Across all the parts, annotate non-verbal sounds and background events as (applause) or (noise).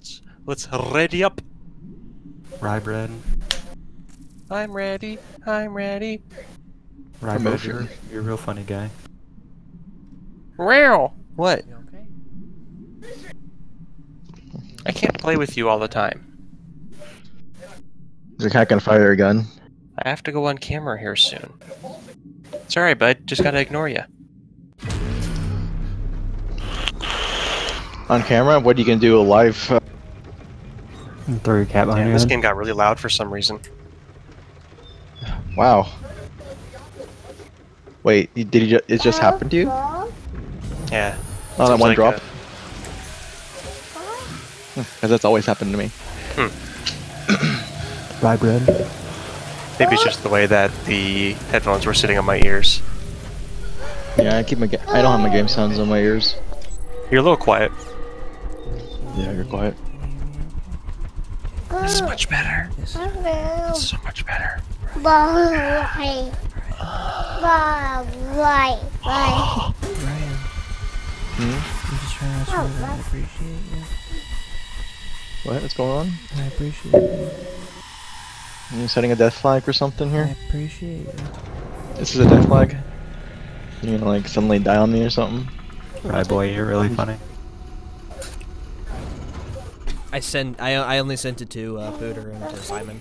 Let's let's ready up. Rye bread. I'm ready. I'm ready. Rye Promotion. burger. You're a real funny guy. Real. What? Okay? I can't play with you all the time. Is the cat gonna fire a gun? I have to go on camera here soon. Sorry, bud. Just gotta ignore you. On camera? What are you gonna do? A live? Uh, And throw your cat behind Yeah, this game got really loud for some reason. wow. Wait, did you it just happen to you? Yeah. Not On one like drop? a- hmm, Because that's always happened to me. Hmm. (clears throat) Rye bread. maybe it's just the way that the headphones were sitting on my ears. Yeah, I keep my. Ga- I don't have my game sounds on my ears. You're a little quiet. Yeah, you're quiet. This is much better. It's so much better. Bye. Bye. Bye. Bye. Ryan, Hmm? I'm just trying to show that I appreciate you. What? What's going on? I appreciate you. Are you setting a death flag or something here? I appreciate you. This is a death flag. You gonna like suddenly die on me or something? Rye boy, you're really funny. I sent. I I only sent it to uh, Pooter and to Simon.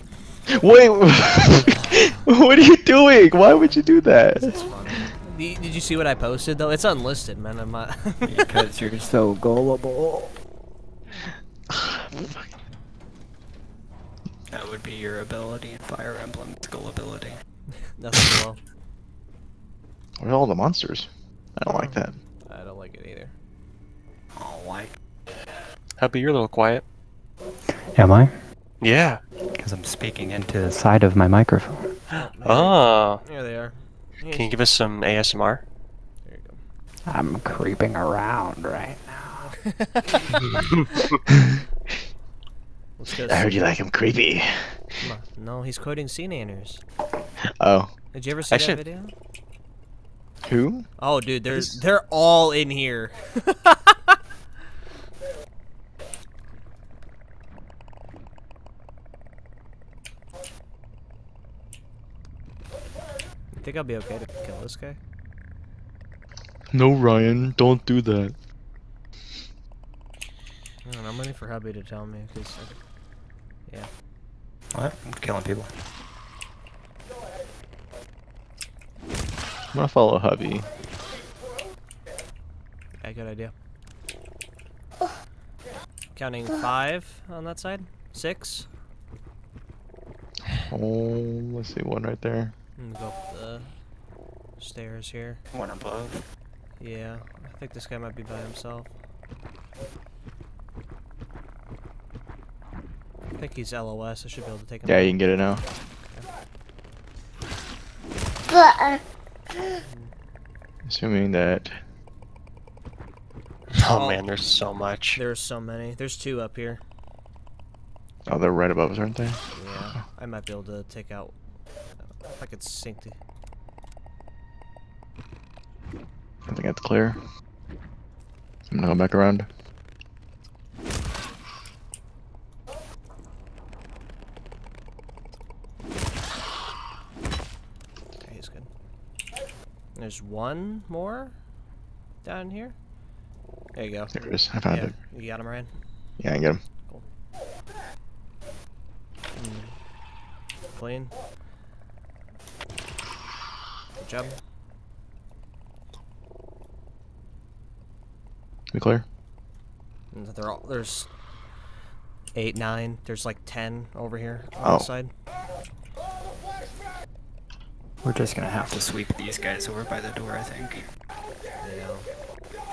Wait, (laughs) what are you doing? Why would you do that? Funny. Did did you see what I posted though? It's unlisted, man. I'm not. (laughs) because you're so gullible. That would be your ability in Fire Emblem gullibility. (laughs) Nothing below. What are all the monsters? I don't like that. I don't like it either. I don't like. Happy, you're a little quiet. Am I? Yeah. Because I'm speaking into the side of my microphone. (gasps) Oh. There they are. Can you give us some ASMR? There you go. I'm creeping around right now. (laughs) Let's. I heard you like him creepy. No, he's quoting SeaNanners. Oh, Did you ever see I that should- video? who? Oh, dude, they're Is- they're all in here. (laughs) You think I'll be okay to kill this guy? No, Ryan, don't do that. I don't know, I'm waiting for Hubby to tell me, because... Yeah. What? I'm killing people. I'm gonna follow hubby. Yeah, good idea. Counting five on that side? Six? Oh, let's see, one right there. I'm gonna go up the stairs here. One above. Yeah, I think this guy might be by himself. I think he's LOS. I should be able to take him. Yeah, out. you can get it now. Bye. Assuming that. Oh, Oh. man, there's so much. There's so many. There's two up here. Oh, they're right above us, aren't they? Yeah, I might be able to take out. I could sink the. I think that's clear. I'm gonna go back around. Okay, he's good. There's one more down here. There you go. There it is. I found Yeah, it. you got him, Ryan. Yeah, I get him. Hmm. Clean. Good job. We clear? They're all, there's eight, nine. There's like ten over here on Oh. the side. We're just gonna have to sweep these guys over by the door, I think. Yeah.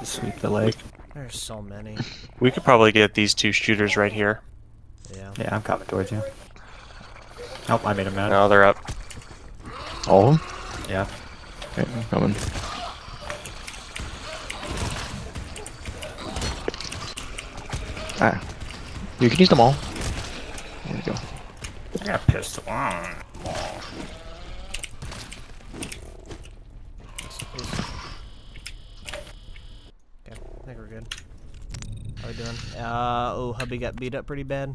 Just sweep the leg. There's so many. We could probably get these two shooters right here. Yeah. Yeah, I'm coming towards you. Oh, I made him mad. No, they're up. All of them? Yeah. Okay, I'm coming. Ah. You can use them all. There you go. I got a pistol. Ah. Okay, I think we're good. How we doing? Uh, oh, hubby got beat up pretty bad.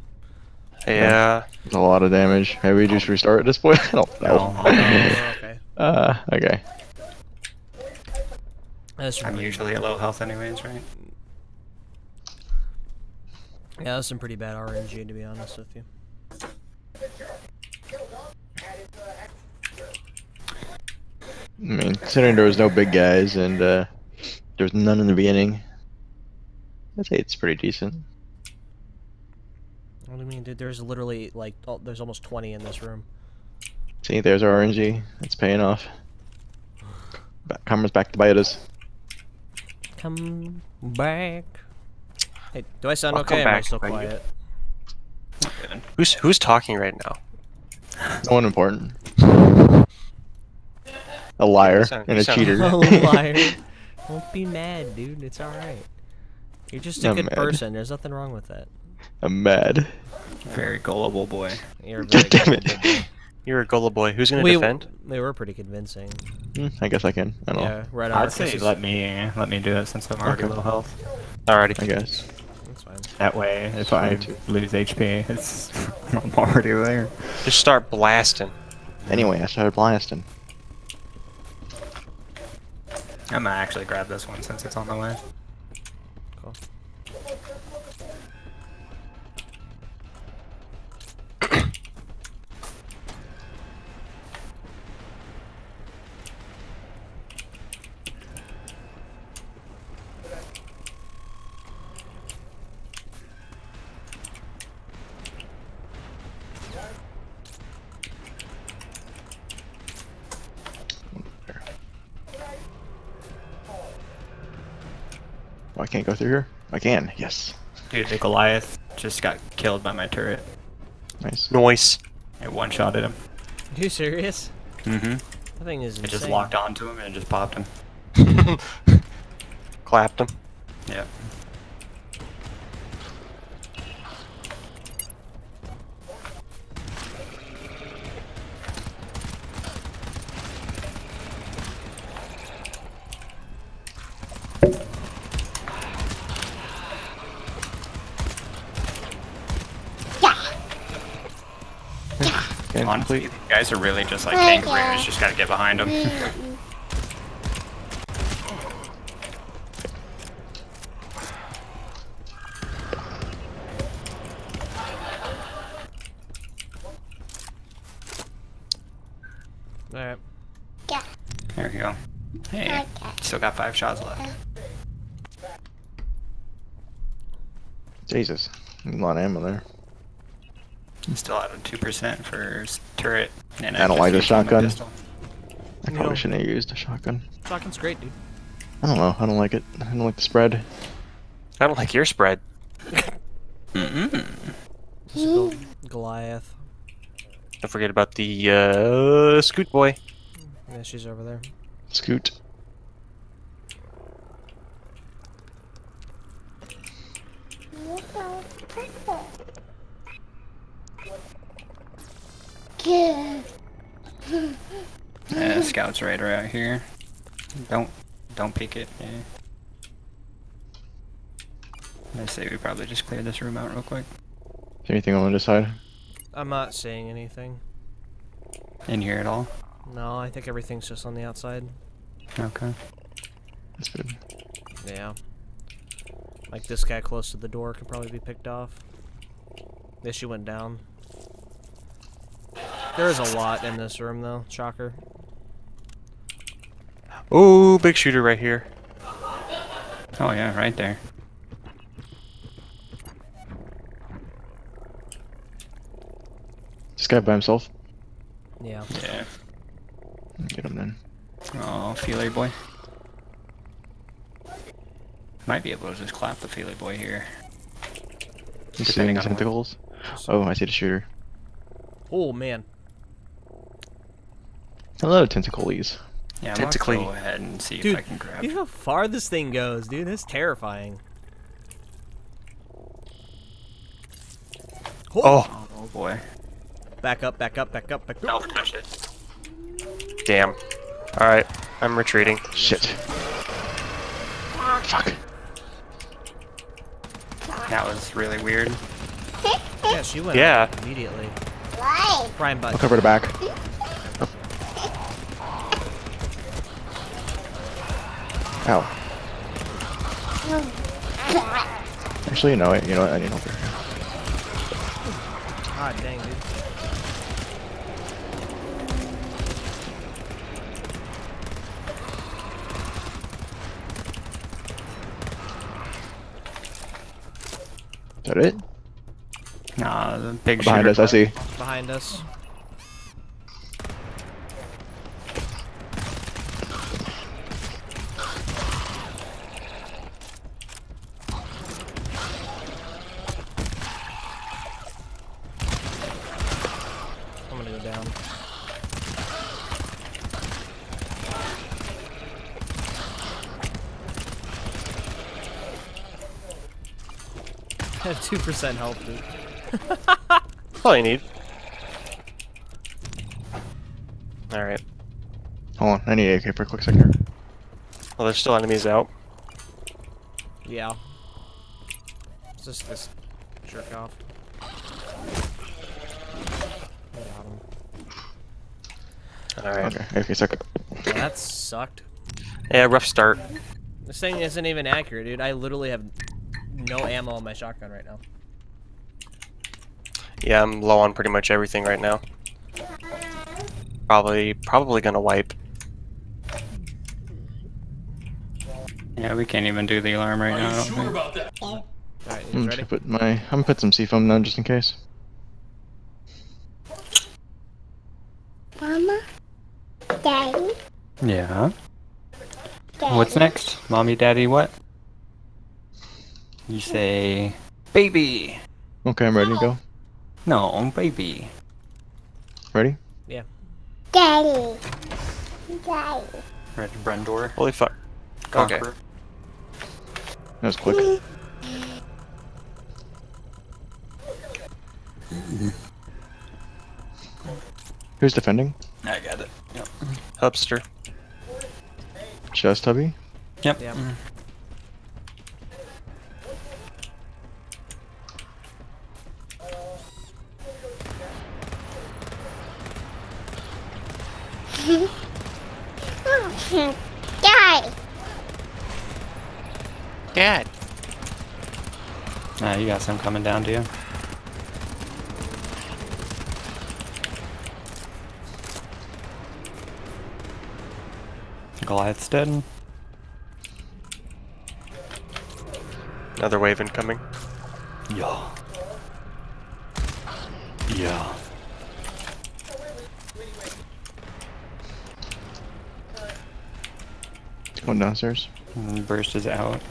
Yeah. That's a lot of damage. Maybe we just restart at this point? (laughs) I don't know. No. Oh, okay. Uh, okay. That's I'm really- usually at low health anyways, right? Yeah, that's some pretty bad RNG to be honest with you. I mean, considering there was no big guys and uh, there was none in the beginning, I'd say it's pretty decent. What do you mean, dude? There's literally like, oh, there's almost 20 in this room. See, there's our RNG. It's paying off. Back, karma's back to bite us. Come back. Hey, do I sound I'll come okay? Am I back still when you- quiet? Who's who's talking right now? No one important. A liar sound- and a sound- cheater. (laughs) Oh, (laughs) liar. Don't be mad, dude. It's alright. You're just a I'm good mad. person. There's nothing wrong with that. I'm mad. Very gullible boy. You're very God (laughs) damn it. boy. You're a gullible boy. Who's gonna We, defend? they were pretty convincing. Hmm, I guess I can. I don't know. Yeah, right on. I'd say let me let me do it since I'm already Okay. low health. Alrighty. I guess. That's fine. That way, if I Fine. lose HP, it's (laughs) I'm already there. Just start blasting. Anyway, I started blasting. I'm gonna actually grab this one since it's on the way. Can't go through here? I can. Yes. Dude, the Goliath just got killed by my turret. Nice. Noise. I one-shotted him. Are you serious? Mm-hmm. That thing is It insane. just locked onto him and it just popped him. (laughs) Clapped him. Yeah. Honestly, complete. these guys are really just like Okay. kangaroos. Just gotta get behind them. Alright. Yeah. there you go. Hey, Okay. still got five shots left. Jesus. A lot of ammo there. I'm still out of two percent for turret. And I don't like the shotgun. pistol. I You probably know- shouldn't have used a shotgun. Shotgun's great, dude. I don't know. I don't like it. I don't like the spread. I don't like your spread. (laughs) Mm-mm. Goliath. Don't forget about the uh, Scoot Boy. Yeah, she's over there. Scoot. Good. Yeah, scouts right around here. Don't don't peek it. Yeah. I say we probably just clear this room out real quick. Is anything on the other side? I'm not seeing anything. In here at all? No, I think everything's just on the outside. Okay. That's good. Yeah. Like this guy close to the door can probably be picked off. This she went down. There is a lot in this room though, shocker. Oh, big shooter right here. Oh yeah, right there. This guy by himself. Yeah. Yeah. Get him then. Oh, feeler boy. Might be able to just clap the feeler boy here. You Depending seeing on what- tentacles? Oh, I see the shooter. Oh man. Hello, tentacles. Yeah, I'm gonna go ahead and see Dude, if I can grab. You know how far this thing goes, dude. That's terrifying. Oh, Oh boy. Back up, back up, back up, back up. Don't touch it. damn. Alright, I'm retreating. Shit. Fuck. That was really weird. Yeah, she went Yeah. immediately. Why? Prime I'll button. cover the back. Ow. Actually, you know what? You know what? I need help here. God dang, dude. Is that it? Nah, the big Behind us, I see. Behind us. I'm gonna go down. I have 2% health, dude. That's all you need. Alright. Hold on, I need AK for a quick second. here. Well, there's still enemies out. Yeah. It's just this jerk off. Got him. Alright. Okay, AK second. Well, that sucked. Yeah, rough start. This thing isn't even accurate, dude. I literally have no ammo on my shotgun right now. Yeah, I'm low on pretty much everything right now. Probably, probably gonna wipe. Yeah, we can't even do the alarm right now. I don't think. Alright, I'm ready? gonna put my. I'm gonna put some C-foam down just in case. Mama? Daddy? Yeah. Daddy? What's next? Mommy, daddy, what? You say, baby. Okay, I'm ready to go. No, baby. Ready? Yeah. Daddy. Daddy. Red Brendor. Holy fuck. Okay. That was quick. Who's defending? I got it. Yep. Hubster. Just Hubby? Yep. Yep. Mm-hmm. Daddy. Dad. Ah, you got some coming down to you. Goliath's dead. Another wave incoming. Yeah. Yeah. Going downstairs. Mm, and burst is out.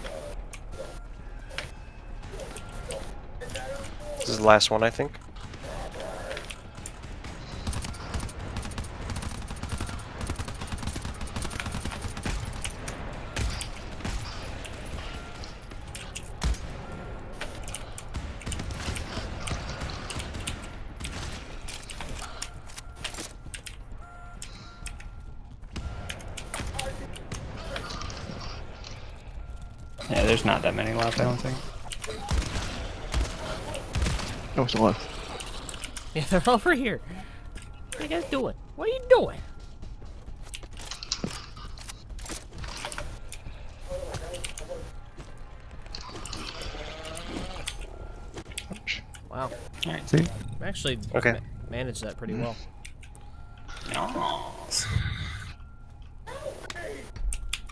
This is the last one, I think. Yeah, there's not that many left, I don't think. Oh, still left. Yeah, they're over here. What are you guys doing? What are you doing? Wow. Alright, see? I actually Okay. ma- managed that pretty well.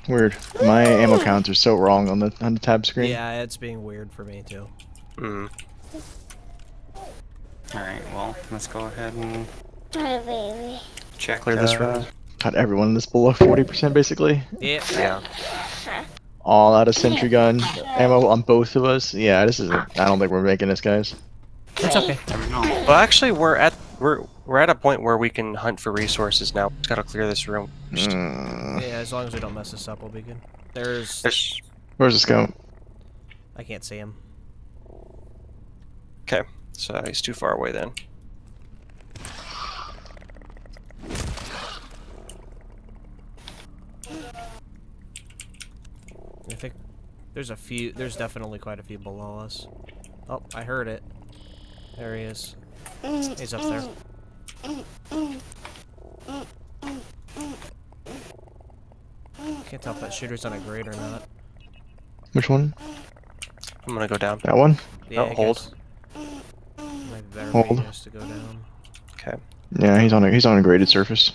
Weird. My ammo counts are so wrong on the on the tab screen. Yeah, it's being weird for me too. Mm. Alright, well, let's go ahead and My baby. check Clear this uh, room. Got everyone in this below 40% basically. Yeah. Yeah. All out of sentry gun ammo on both of us. Yeah, this is. I I don't think we're making this, guys. It's okay. Never. Well, actually, we're at we're we're at a point where we can hunt for resources now. Just gotta clear this room. Just- Mm. Yeah, as long as we don't mess this up, we'll be good. There's. There's Where's the scout? I can't see him. okay. So he's too far away then. I think there's a few. There's definitely quite a few below us. Oh, I heard it. There he is. He's up there. Can't tell if that shooter's on a grade or not. Which one? I'm gonna go down. That one? Yeah, Oh, I hold. Guess. Better Hold. has to go down. Okay. Yeah, he's on a he's on a graded surface.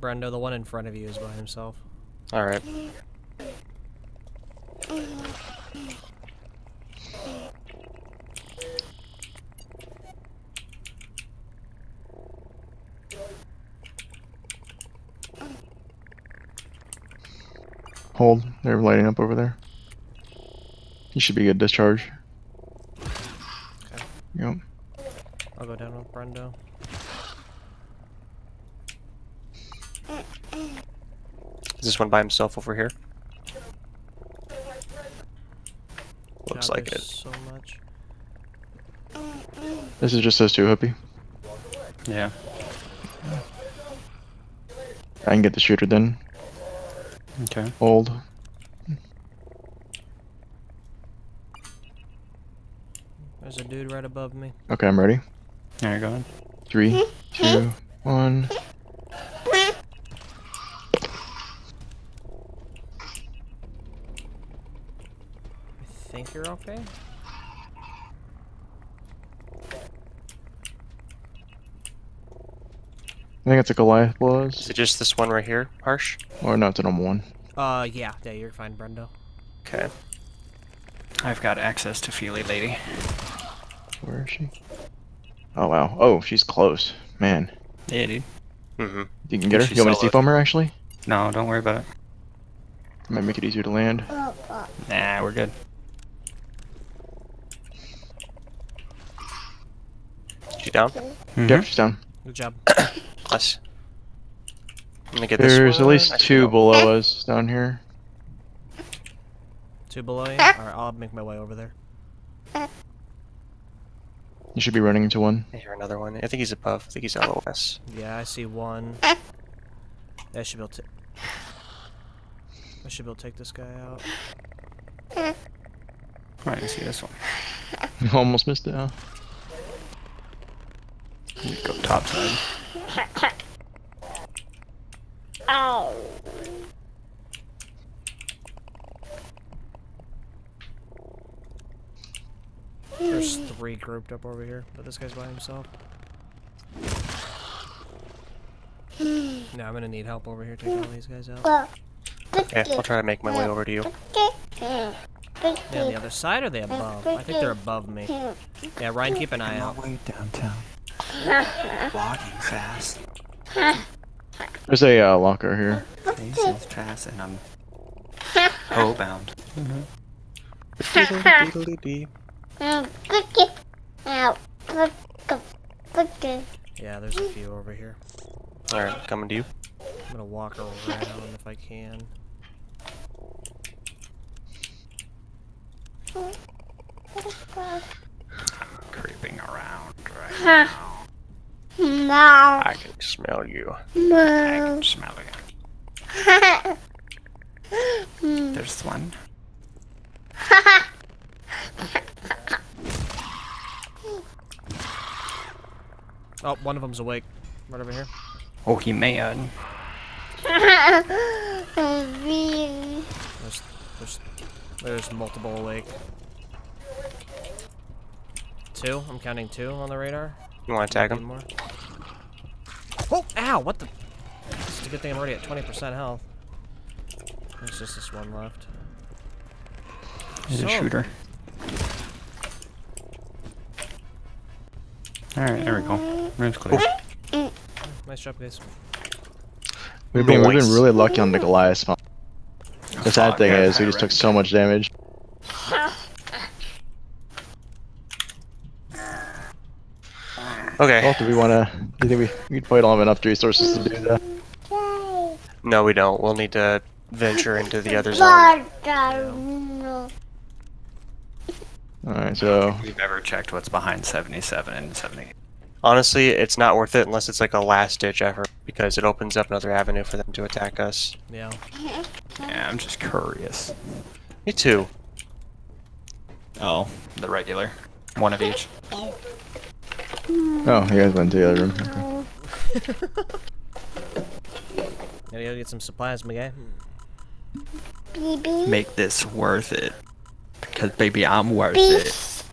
Brendo, the one in front of you is by himself. All right. Hold. They're lighting up over there. He should be good discharge. Okay. Yep. I'll go down with Brendo. Is this one by himself over here? Looks God, like it. So much. This is just those two, Hippie. Yeah. I can get the shooter then. Okay. Hold. There's a dude right above me. Okay, I'm ready. There you go. Three, (laughs) two, one. I think you're okay. I think it's a Goliath was. Is it just this one right here, Harsh? Or no, it's a normal one. Uh, yeah, yeah, you're fine, Brendo. Okay. I've got access to Feely Lady. Where is she? Oh wow. Oh, she's close. Man. Yeah, dude. Mm-hmm. You can get her? She's You want me to solid. C-foam her actually? No, don't worry about it. Might make it easier to land. Nah, we're good. She down? Mhm. Yep, she's down. Good job. (coughs) Nice. I'm gonna this There's at least two think- below us down here. Two below you? Alright, I'll make my way over there. You should be running into one. I hear another one. I think he's above. I think he's LOS. Yeah, I see one. Eh. I should be able to. I should be able to take this guy out. Eh. Right, you see this one. You almost missed it, huh? You go top side. Oh. There's three grouped up over here, but this guy's by himself. Now I'm gonna need help over here taking all these guys out. Okay, I'll try to make my way over to you. They on the other side or they above? I think they're above me. Yeah, Ryan, keep an eye out. way downtown. Walking fast. There's a uh, locker here. Pacing fast, and I'm hoe bound. Mm, cookie. Now, cookie. Cookie. Yeah, there's a few over here. Alright, coming to you. I'm gonna walk around if I can. Creeping around right now. No. I can smell you. I can smell it. (laughs) Hmm. There's one. (laughs) Oh, one of them's awake. Right over here. Oh, he may uh, There's, there's, there's multiple awake. Two? I'm counting two on the radar. You want to tag him? More. Oh, ow, what the? It's a good thing I'm already at 20% health. There's just this one left. He's a shooter. Alright, there we go. Room's clear. Nice job, guys. We've been, we've been really lucky on the Goliath spawn. The sad Fuck, thing yeah, is, we just took so much damage. Okay. Well, do we want to? Do you think we we probably don't have enough resources to do that? No, we don't. We'll need to venture into the other zone. Bottom. All right, so We've ever checked what's behind 77 and 78. Honestly, it's not worth it unless it's like a last ditch effort because it opens up another avenue for them to attack us. Yeah. Yeah, I'm just curious. Me too. Oh, the regular. One of each. Oh, you guys went to the other room. Okay. (laughs) Gotta go get some supplies, my guy. Make this worth it. Because baby, I'm worth it.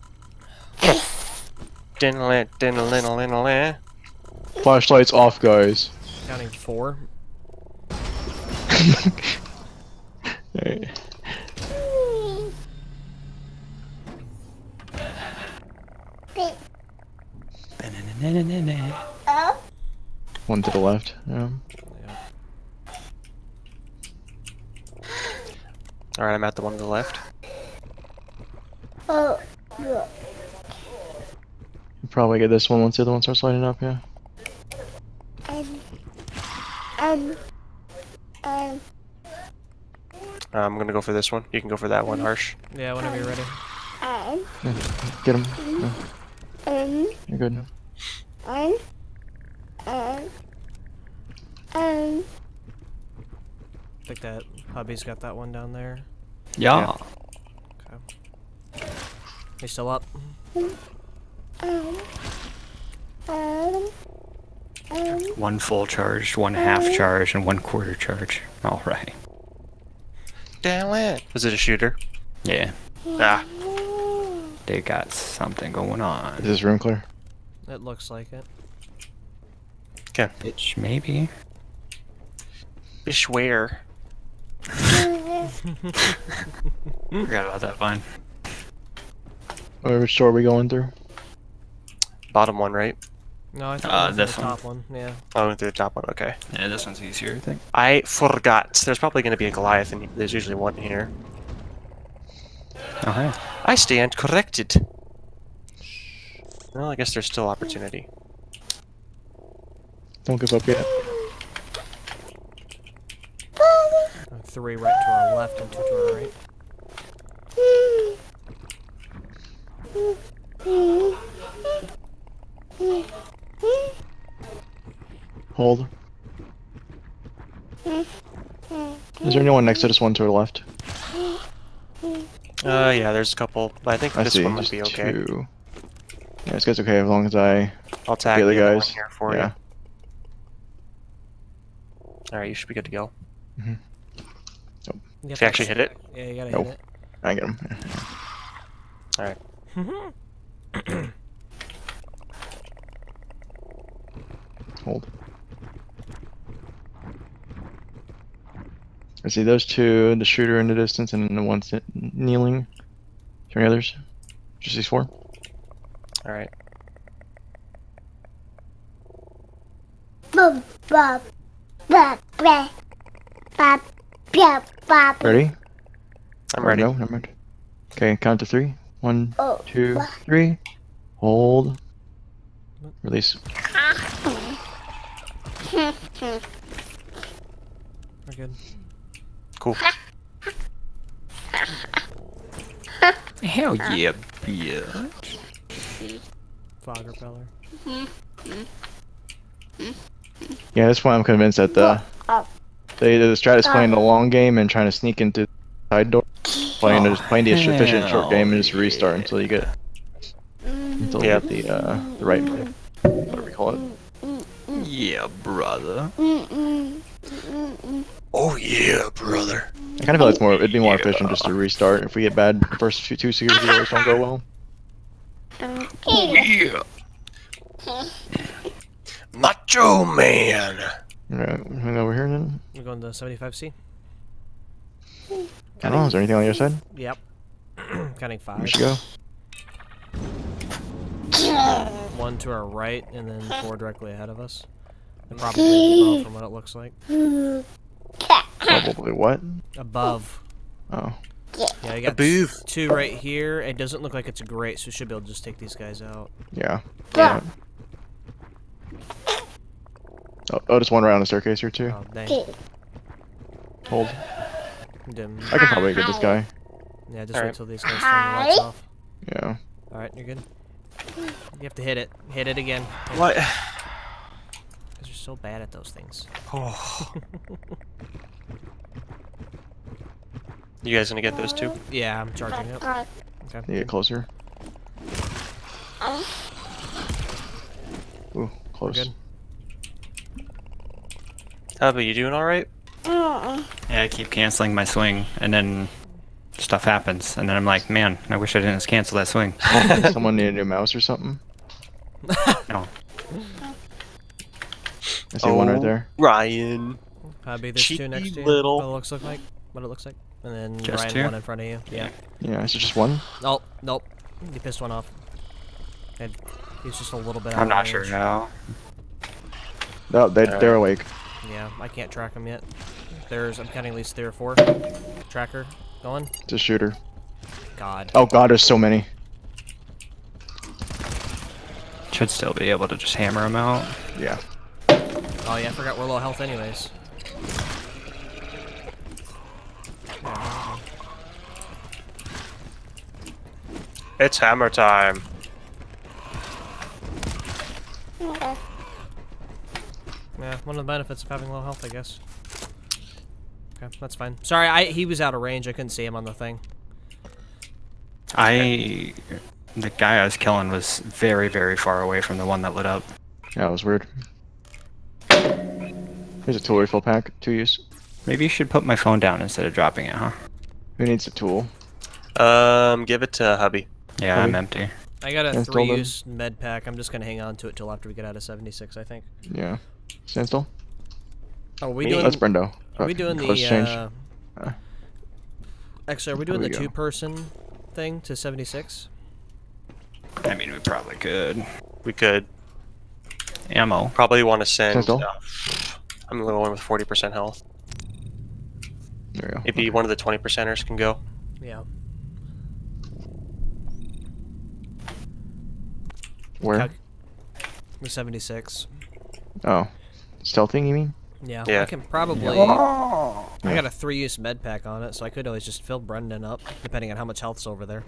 Dinnle dinnle dinnle dinnle Flashlights off, guys. Counting four. Alright. Oh. One to the left. Yeah. Alright, I'm at the one to the left. Oh. Look. Probably get this one once the other one starts lighting up, yeah. Um. Um. Um. Uh, I'm gonna go for this one. You can go for that one, Harsh. Yeah, whenever you're ready. Um. Get him. Um. You're good. Um. Um. Um. I think that hubby's got that one down there. Yeah. He's still up. Um. Um. Um. One full charge, one half charge, and one quarter charge. Alright. Damn it. Was it a shooter? Yeah. Ah. They got something going on. Is this room clear? It looks like it. Okay. Bitch, maybe. Bishware. (laughs) (laughs) Forgot about that vine. Or which door are we going through? Bottom one, right? No, I think Uh, uh, the this one. top one. Yeah. Oh, went through the top one. Okay. Yeah, this one's easier, I think. I forgot. There's probably gonna be a Goliath, and there's usually one here. Oh, hey. I stand corrected. Well, I guess there's still opportunity. Don't give up yet. Three right to our left and two to our right. Hold. Is there anyone next to this one to the left? Uh, yeah, there's a couple. But I think I this see. one might be okay. two. Yeah, this guy's okay as long as I. I'll tag The the, other other one guys, here for yeah. you. Alright, you should be good to go. You If have you to actually hit it. Yeah, you gotta Nope. hit I get him. Alright. It. Mm-hmm. (clears throat) Hold. I see those two, the shooter in the distance, and then the one sit- kneeling. Is there any others? Just these four? Alright. Ready? I'm Or ready. No, never mind. Okay, count to three. One, Oh. two, three. Hold. Release. We're good. Cool. Hell yeah, bitch. Fog repeller. Yeah, at this point I'm convinced that the they the strat is playing the long game and trying to sneak into the side door, playing the playing the efficient short game and just restart until you get until Yeah. you get the uh the right whatever you call it. Yeah, brother. Oh yeah, brother. I kind of feel like it's more it'd be more efficient just to restart if we get bad the first few two security doors don't go well. Okay. Yeah. Macho Man. Alright, hang over here then. We're going to 75C. I don't know, is there anything on your side? Yep. Counting five. We five. should go. One to our right, and then four directly ahead of us. And probably above from what it looks like. Probably what? Above. Oh. Yeah, you got Above. two right here. It doesn't look like it's a great, so we should be able to just take these guys out. Yeah. Yeah. Oh, oh, just one right on the staircase here too. Oh, dang. Hold. Dim. I can probably get this guy. Yeah, just Alright. wait till these guys turn the lights off. Yeah. Alright, you're good. You have to hit it. Hit it again. What? Because you're so bad at those things. Oh. (laughs) You guys gonna get those two? Yeah, I'm charging it. Uh, Okay. You get closer. Ooh, close. good. How about you doing all right? mm, Yeah, I keep canceling my swing, and then stuff happens, and then I'm like, man, I wish I didn't just cancel that swing. (laughs) Someone need a new mouse or something? (laughs) No. I see one right Oh. there. Ryan. Probably there's two Cheeky next to you. little- What it looks like, what it looks like, and then Just Ryan two? one in front of you. Yeah. Yeah, is it just one? Nope, nope. You pissed one off. And he's just a little bit. I'm of not sure range. how. No, they, they're awake. Yeah, I can't track him yet. There's, I'm counting at least three or four. Tracker going. It's a shooter. God. Oh god, there's so many. Should still be able to just hammer them out. Yeah. Oh yeah, I forgot we're low health anyways. It's hammer time. okay. yeah, one of the benefits of having low health, I guess. Okay, that's fine. Sorry, I he was out of range. I couldn't see him on the thing. I, the guy I was killing was very, very far away from the one that lit up. Yeah, it was weird. Here's a tool refill pack. Two use. Maybe you should put my phone down instead of dropping it, huh? Who needs a tool? Um, give it to hubby. Yeah, Maybe. I'm empty. I got a Yeah, still done. three-use med pack. I'm just gonna hang on to it till after we get out of 76. I think. Yeah. Standstill? Oh, are we Me? doing? That's Brendo. Are we Oh, doing close the? change. Uh, Uh, actually, are we There doing the we go. two-person thing to 76? I mean, we probably could. We could Ammo. probably want to send. Sentinel? Uh, I'm the only one with 40% health. There we go. Maybe one of the 20 percenters can go. Yeah. Where? Calc- The 76. Oh. Stealthing, you mean? Yeah. Yeah. I can probably. Yeah. I got a three-use med pack on it, so I could always just fill Brendan up, depending on how much health's over there.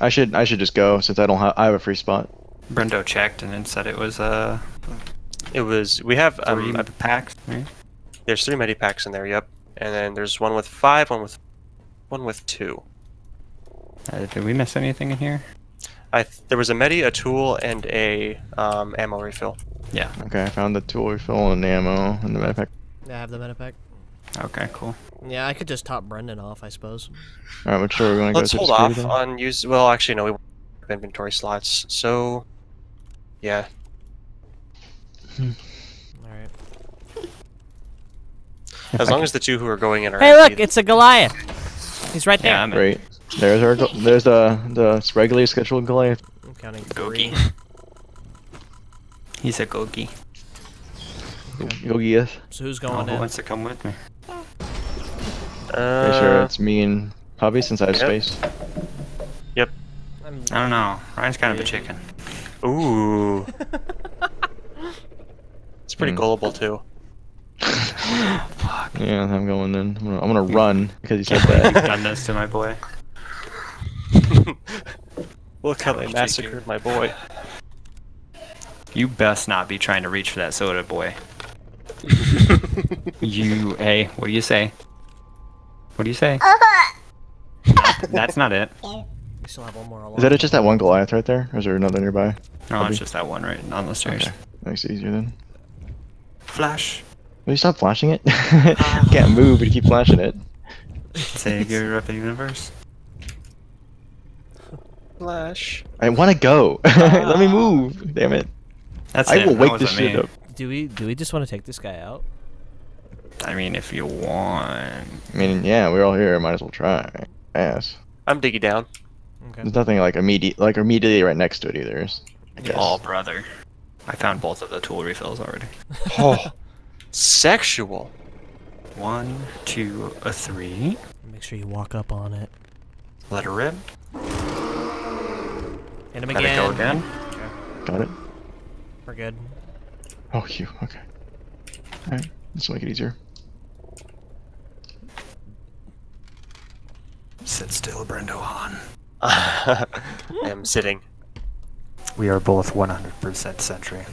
I should I should just go since I don't have I have a free spot. Brendo checked and then said it was uh It was. We have. three Um, uh, packs. Right? there's three medipacks in there. Yep. And then there's one with five, one with, one with two. Uh, did we miss anything in here? I th- there was a medi, a tool, and a um, ammo refill. Yeah. Okay, I found the tool refill and the ammo and the med pack. Yeah, I have the med pack. Okay, cool. Yeah, I could just top Brendan off, I suppose. Alright, which door are we gonna go Let's hold off then? on use. Well, actually, no. We have inventory slots. So, yeah. Alright. As long as the two who are going in are. Hey, look! It's a Goliath! He's right there. Yeah, I'm in. Great. There's our go- there's the the regularly scheduled Goliath. I'm counting three. Gogi. He's a Gogi. Gogi is. So who's Oh, going who in? wants to come with me? Pretty sure Uh, it's me and Hubby since I have Yep. space. I'm... I don't know. Ryan's kind of a chicken. Ooh. (laughs) it's pretty Hmm. gullible too. (laughs) Fuck. Yeah, I'm going then. I'm gonna, I'm gonna run because he said (laughs) You've that. done this to my boy. (laughs) Look how they massacred my boy. You best not be trying to reach for that soda, boy. (laughs) You, hey, what do you say? What do you say? (laughs) That's not it. We still have one more along. Is that it, just that one Goliath right there, or is there another nearby? No, Hubby? it's just that one right on the stairs. Okay, makes it easier then. Flash. Will you stop flashing it? Can't move, but you keep flashing it. Savior of the universe. Flash. I want to go. (laughs) Let me move. Ah. Damn it. That's I it. will that wake this shit me. up. Do we do we just want to take this guy out? I mean, if you want. I mean, yeah, we're all here. Might as well try. Ass. I'm digging down. Okay. There's nothing like immediate, like immediately right next to it either. I. Oh, brother. I found both of the tool refills already. (laughs) Oh, sexual. One, two, a three. Make sure you walk up on it. Let her rip. Hit him Let again. it go again. Got it. We're good. Oh, you. Okay. Alright. This will make it easier. Sit still, Brendo Han. (laughs) I am sitting. We are both 100% sentry.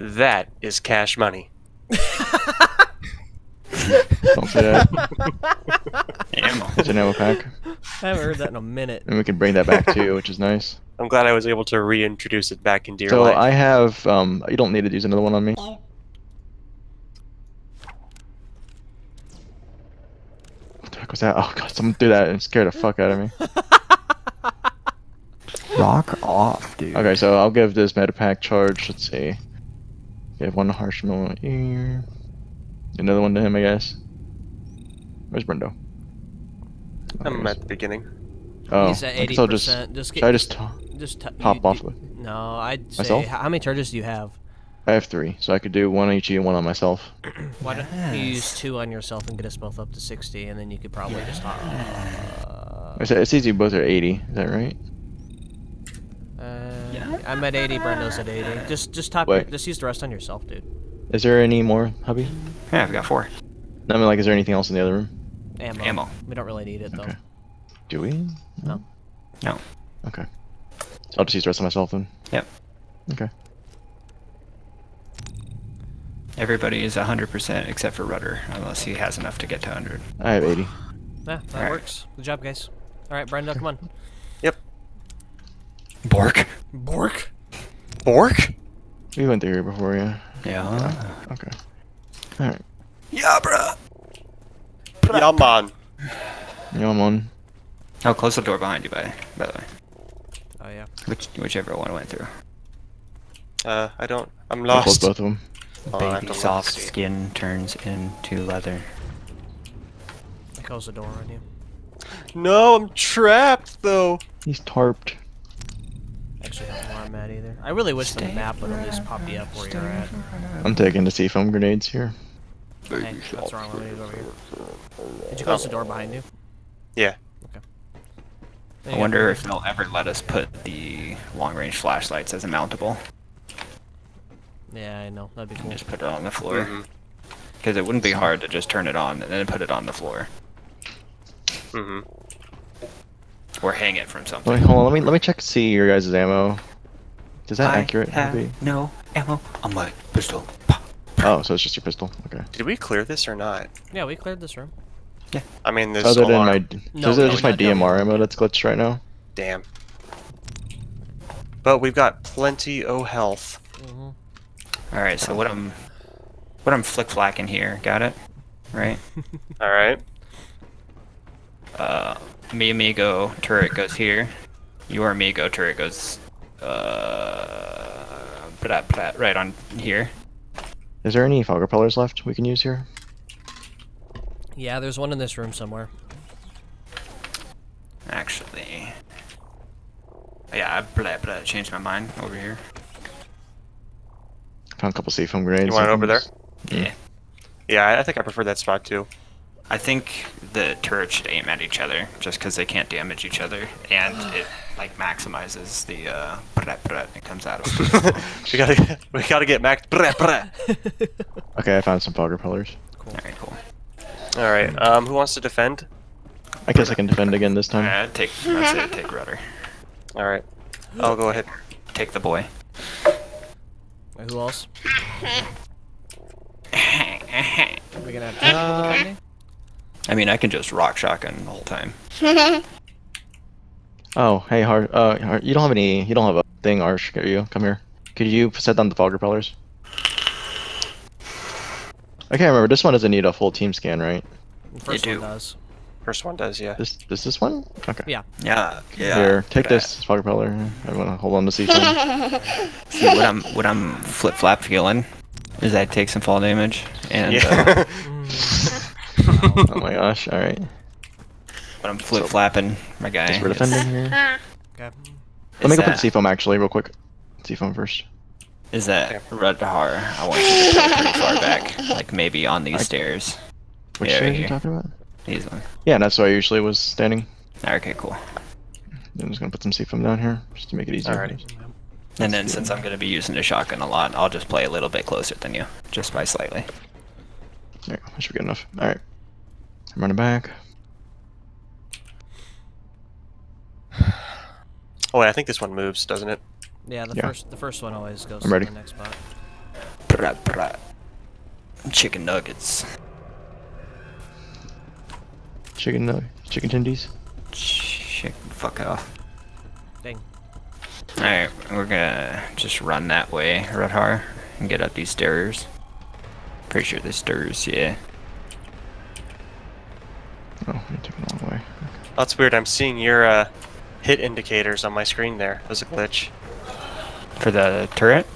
That is cash money. (laughs) Don't say that. Ammo. It's an ammo pack. I haven't heard that in a minute. And we can bring that back too, which is nice. I'm glad I was able to reintroduce it back into your So life. I have, um, you don't need to use another one on me. What the heck was that? Oh god, someone threw that and scared the fuck out of me. (laughs) Rock off, dude. Okay, so I'll give this medipack charge. Let's see. We have one harsh moment here. Another one to him, I guess. Where's Brendo? I'm at the beginning. Oh, He's at I eighty guess I'll just. Just get. Should I just? just t- top you- off you- of No, I'd say. Myself? How how many charges do you have? I have three, so I could do one on each of and one on myself. (clears throat) Why don't you use two on yourself and get us both up to sixty, and then you could probably just. Uh, I said it's easy. Both are 80. Is that right? uh, I'm at eighty. Brendo's at eighty. Just just top. Wait. Just use the rest on yourself, dude. Is there any more, hubby? Yeah, I've got four. No, I mean, like, is there anything else in the other room? Ammo. Ammo. We don't really need it though. Okay. Do we? No. No. Okay. So I'll just use the rest of myself then. Yep. Okay. Everybody is 100% except for Rudder, unless he has enough to get to 100. I have 80. Yeah, that Alright. works. Good job, guys. All right, Brendo, come on. (laughs) Yep. Bork. Bork. Bork? We went through here before, yeah. Yeah. Okay. Alright. Yeah, bruh. Yeah, man. Yeah, I'm on. Oh, close the door behind you, by, by the way. Oh yeah. Which, whichever one went through. Uh, I don't. I'm I'll close lost. both of them. Oh, Baby to soft see. skin turns into leather. I close the door on you. No, I'm trapped though. He's tarped. Actually, don't know where I'm at either. I really wish the map would at least pop you up where you're at. I'm taking the C-foam grenades here. Hey, what's wrong with me over here? Did you close the door behind you? Yeah. Okay. I wonder if they'll ever let us put the long-range flashlights as a mountable. Yeah, I know. That'd be cool. just put it on the floor. Because it wouldn't be hard to just turn it on and then put it on the floor. Mhm. Or hang it from something. Wait, hold on. Let me let me check to see your guys' ammo. Is that accurate? Hubby? no ammo on my pistol. Oh, so it's just your pistol. Okay. Did we clear this or not? Yeah, we cleared this room. Yeah. I mean, this Other than my, No, so is it no, just my not- no. DMR ammo that's glitched right now? Damn. But we've got plenty o health. hmm All right, so what I'm, what I'm flick flacking here, got it, right? (laughs) All right. Uh, mi amigo turret goes here. Your amigo turret goes, uh, blah, blah, right on here. Is there any fog repellers left we can use here? Yeah, there's one in this room somewhere. Actually, yeah, I blah, blah, changed my mind over here. Found a couple C-foam grenades. You want it over there? Yeah. Yeah, I- I think I prefer that spot too. I think the turrets should aim at each other, just because they can't damage each other, and (sighs) it like maximizes the uh, blah, blah, it comes out of (laughs) them. we gotta we gotta get Max. Brah, brah. (laughs) Okay, I found some fog repellers. All right, cool. All right. Um, who wants to defend? I guess I can defend again this time. right, take that's it. Take rudder. All right. I'll go ahead. Take the boy. Wait, who else? (laughs) we gonna have two people defending? I mean, I can just rock shotgun the whole time. (laughs) Oh, hey, Har. Uh, Har- you don't have any. You don't have a thing, Arsh. Are you? Come here. Could you set down the fog repellers? I can't remember. This one doesn't need a full team scan, right? The first do. one does. First one does, yeah. This, this, this one? Okay. Yeah. Yeah, yeah. Here, take Blah. this fog repeller. I want to hold on to see. (laughs) (laughs) See what I'm what I'm flip flap feeling is that I take some fall damage and uh, Yeah. (laughs) oh my gosh! All right. But I'm flip flapping my guy. Guess we're is- defending here. Okay. Let me go put the that- C-foam actually, real quick. C-foam first. Is that Rudhar? I want you to play pretty far back, (laughs) like maybe on these I- stairs. Which Yeah, yeah, right are you talking about? These one. Yeah, that's where I usually was standing. Ah, okay, cool. I'm just gonna put some C-foam down here just to make it easier. Alrighty. And then since I'm gonna be using the shotgun a lot, I'll just play a little bit closer than you, just by slightly. There, that should be good enough. All right. I'm running back. (sighs) Oh, wait, I think this one moves, doesn't it? Yeah, the Yeah. first the first one always goes I'm to ready. the next spot. Brat, brat. Chicken nuggets. Chicken nugget. chicken tendies. Shit, fuck off. Dang. Alright, we're gonna just run that way, Redhar, and get up these stairs. Pretty sure the stairs, yeah. Oh, you took a long way. That's weird. I'm seeing your uh, hit indicators on my screen there. That was a glitch. For the turret?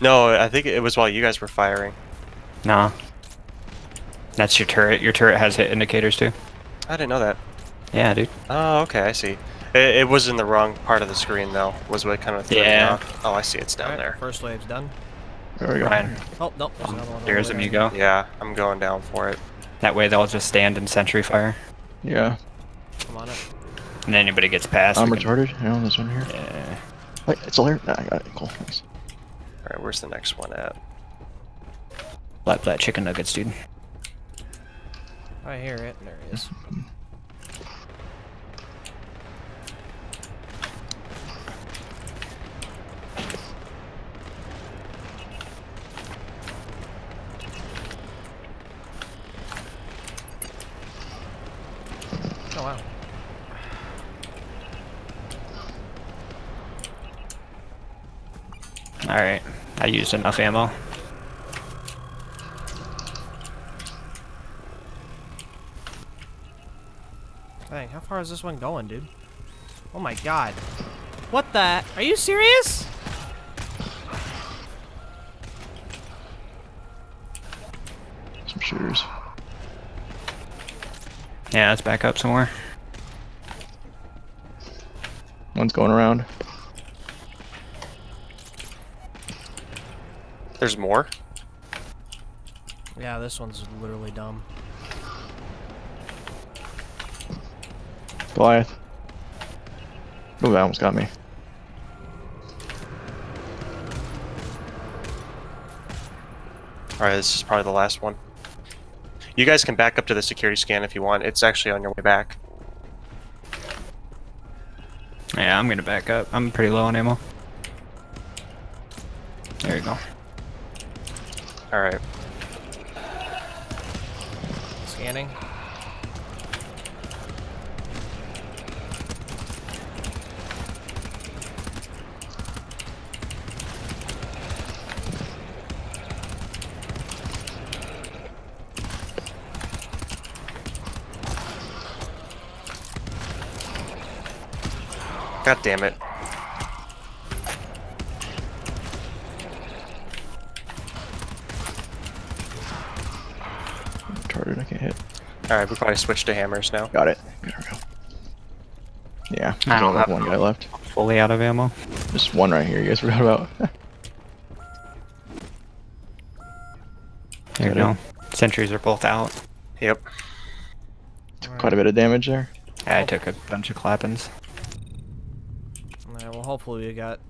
No, I think it was while you guys were firing. Nah. That's your turret. Your turret has hit indicators too. I didn't know that. Yeah, dude. Oh, okay, I see. It, it was in the wrong part of the screen though. Was what kind of threw me Yeah. off. Oh, I see. It's down Alright, there. First wave's done. There we go. Ryan, Oh, nope. There's another one. there's over there. amigo. Yeah, I'm going down for it. That way they'll just stand in sentry fire. Yeah. I'm on it. And anybody gets past. I'm we can- retarded. You know, this one here. Yeah. Wait, it's all here. Ah, I got it. Cool. Nice. All right, where's the next one at? Flat flat chicken nuggets, dude. I hear it. There he is. Oh wow. Alright. I used enough ammo. Dang, how far is this one going, dude? Oh my god. What the? Are you serious? Some shooters. Yeah, let's back up somewhere. One's going around. There's more. Yeah, this one's literally dumb. Goliath. Oh, that almost got me. All right, this is probably the last one. You guys can back up to the security scan if you want. It's actually on your way back. Yeah, I'm gonna back up. I'm pretty low on ammo. There you go. All right. Scanning. God damn it. Retarded. I can't hit. All right, we probably switched to hammers now. Got it. There we go. Yeah. I don't have- one guy left. Fully out of ammo. Just one right here. You guys forgot about. (laughs) There you Got go. Sentries are both out. Yep. Took quite a bit of damage there. Yeah, I took a bunch of clappings. Alright, well, hopefully we got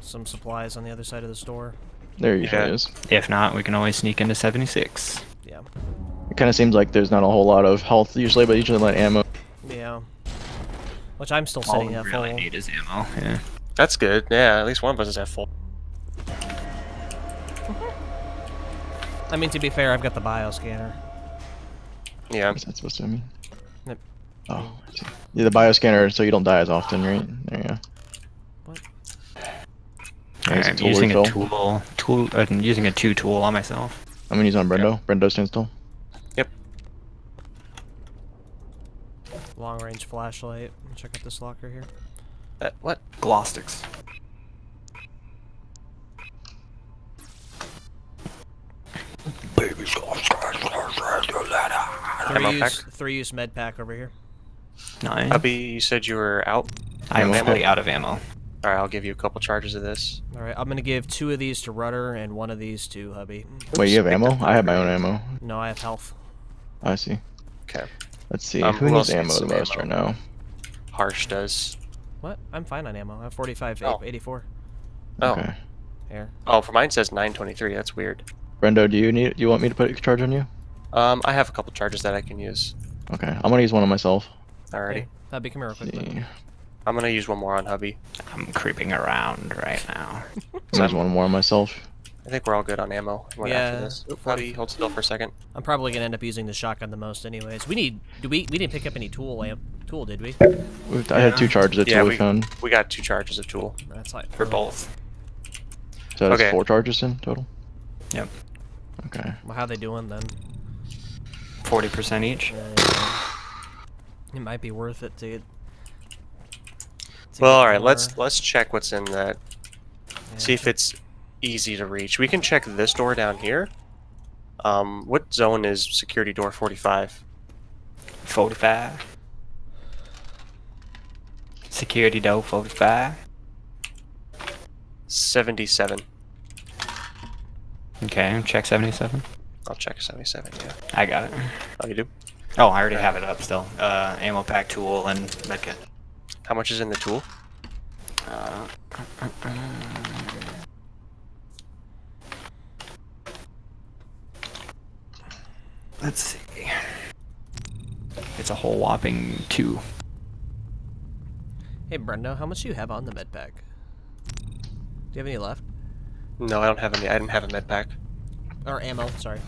some supplies on the other side of the store. There usually Yeah. is. If not, we can always sneak into 76. Yeah. It kind of seems like there's not a whole lot of health usually, but usually like ammo. Yeah. Which I'm still All sitting we at really full. need is ammo. Yeah. That's good. Yeah, at least one of us is at full. (laughs) I mean, to be fair, I've got the bioscanner. Yeah. What's that supposed to mean? Yep. Oh, I see. Yeah, the bioscanner, so you don't die as often, right? There you go. What? Yeah, use a I'm tool using a tool. Tool. uh, I'm using a two tool on myself. I'm gonna use on Brendo. Brendo stands still. Yep. Long range flashlight. Check out this locker here. Uh, what? Glostics. Ammo Three pack? use, three use med pack over here. Nine. Hubby, you said you were out. I'm ammo? fully out of ammo. All right, I'll give you a couple charges of this. All right, I'm gonna give two of these to Rudder and one of these to Hubby. Wait, you have ammo? I have my own ammo. No, I have health. I see. Okay. Let's see. Um, Who who needs ammo the most ammo? right now? Harsh does. What? I'm fine on ammo. I have 45, Oh. 84. Oh. Okay. Here. Oh, for mine says 923. That's weird. Brendo, do you need? Do you want me to put a charge on you? Um, I have a couple charges that I can use. Okay. I'm gonna use one on myself. Alrighty. Hey, Hubby, come here real quick. Bud. See. I'm gonna use one more on hubby. I'm creeping around right now. I'm use one more on myself. I think we're all good on ammo. Going Yeah, After this. Oop, Bobby, I'm- hold still for a second. I'm probably gonna end up using the shotgun the most, anyways. We need. Do we? We didn't pick up any tool lamp. Tool, did we? We've- I had two charges of Yeah, tool we- we found. We got two charges of tool. That's like For both. So that's Okay. four charges in total. Yep. Okay. Well, how they doing then? 40% each. Uh, it might be worth it to. To Well, get all right. Let's let's check what's in that. Yeah, See if it's easy to reach. We can check this door down here. Um, what zone is security door 45? 45. Security door 45. 77. Okay, check 77. I'll check 77. Yeah. I got it. Oh, you do. Oh, I already have it up still. Uh, ammo pack tool and medkit. How much is in the tool? Uh, let's see. It's a whole whopping two. Hey, Brendo, how much do you have on the med pack? Do you have any left? No, I don't have any. I didn't have a med pack. Or ammo? Sorry.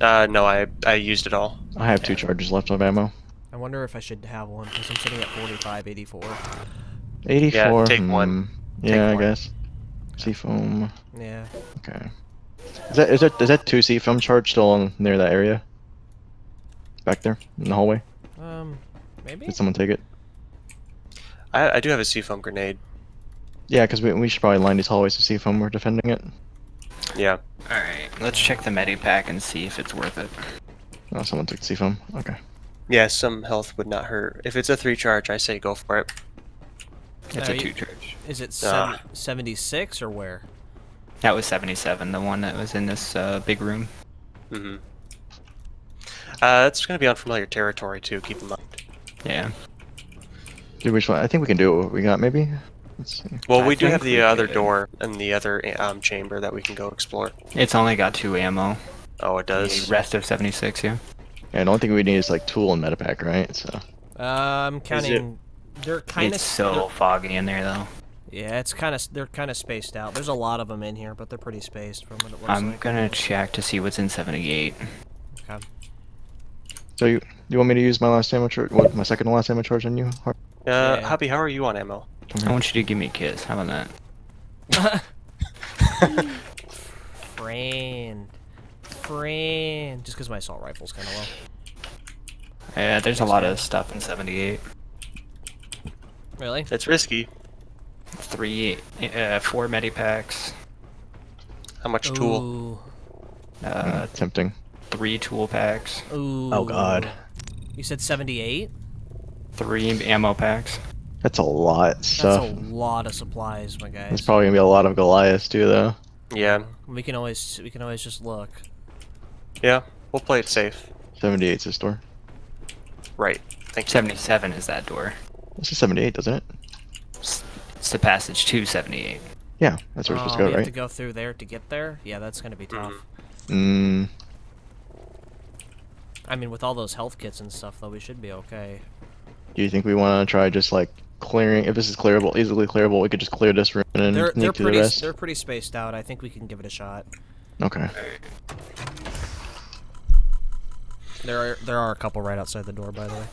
Uh, no, I I used it all. I have two charges left of ammo. I wonder if I should have one because I'm sitting at 45, 84. 84. Yeah, take one. hmm, Take Yeah, I one. guess. C-foam. Yeah. Okay. Is that is that is that two C-foam charge still on near that area? Back there in the hallway. Um, maybe. Did someone take it? I I do have a C-foam grenade. Yeah, because we we should probably line these hallways to see if we're defending it. Yeah. Alright, let's check the medi pack and see if it's worth it. Oh, someone took the C-foam. Okay. Yeah, some health would not hurt. If it's a three charge, I say go for it. It's Uh, a you- two charge. Is it seven, 76 or where? That was 77, the one that was in this uh, big room. Mm-hmm. Uh, it's gonna be unfamiliar territory too. Keep in mind. Yeah. Dude, which one? I think we can do what we got. Maybe. Let's see. Well, I we do have the other could. door and the other um, chamber that we can go explore. It's only got two ammo. Oh, it does. The rest of 76, yeah. Yeah, the only thing we need is like tool and medipack, right? So. Um, counting. They're kind of It's so foggy in there, though. Yeah, it's kind of they're kind of spaced out. There's a lot of them in here, but they're pretty spaced from what it looks I'm like. gonna check to see what's in 78. Okay. So you you want me to use my last ammo charge? What my second to last ammo charge on you? Har- Uh, Yeah. Hobby, how are you on ammo? I want you to give me a kiss. How about that? (laughs) Friend, friend. Just because my assault rifle's kind of low. Yeah, there's a lot of stuff in 78. Really? That's risky. Three, uh, four medipacks, How much tool? Uh, Hmm, tempting. three tool packs, Ooh. Oh, God. You said 78? three ammo packs. That's a lot. That's So a lot of supplies, my guys. there's probably gonna be a lot of Goliaths too, though. Yeah. We can always we can always just look. Yeah. We'll play it safe. 78's this door. Right. Thank you. 77 is that door. This is 78, doesn't it? It's it's the passage to 78. Yeah, that's where we're Oh, supposed to go, have to go through there to get there. Yeah, that's gonna be tough. Mm, I mean, with all those health kits and stuff, though, we should be okay. do you think we want to try just like clearing? If this is clearable, easily clearable, we could just clear this room and then They're they're sneak through the rest. they're pretty spaced out. I think we can give it a shot. Okay. There are there are a couple right outside the door, by the way.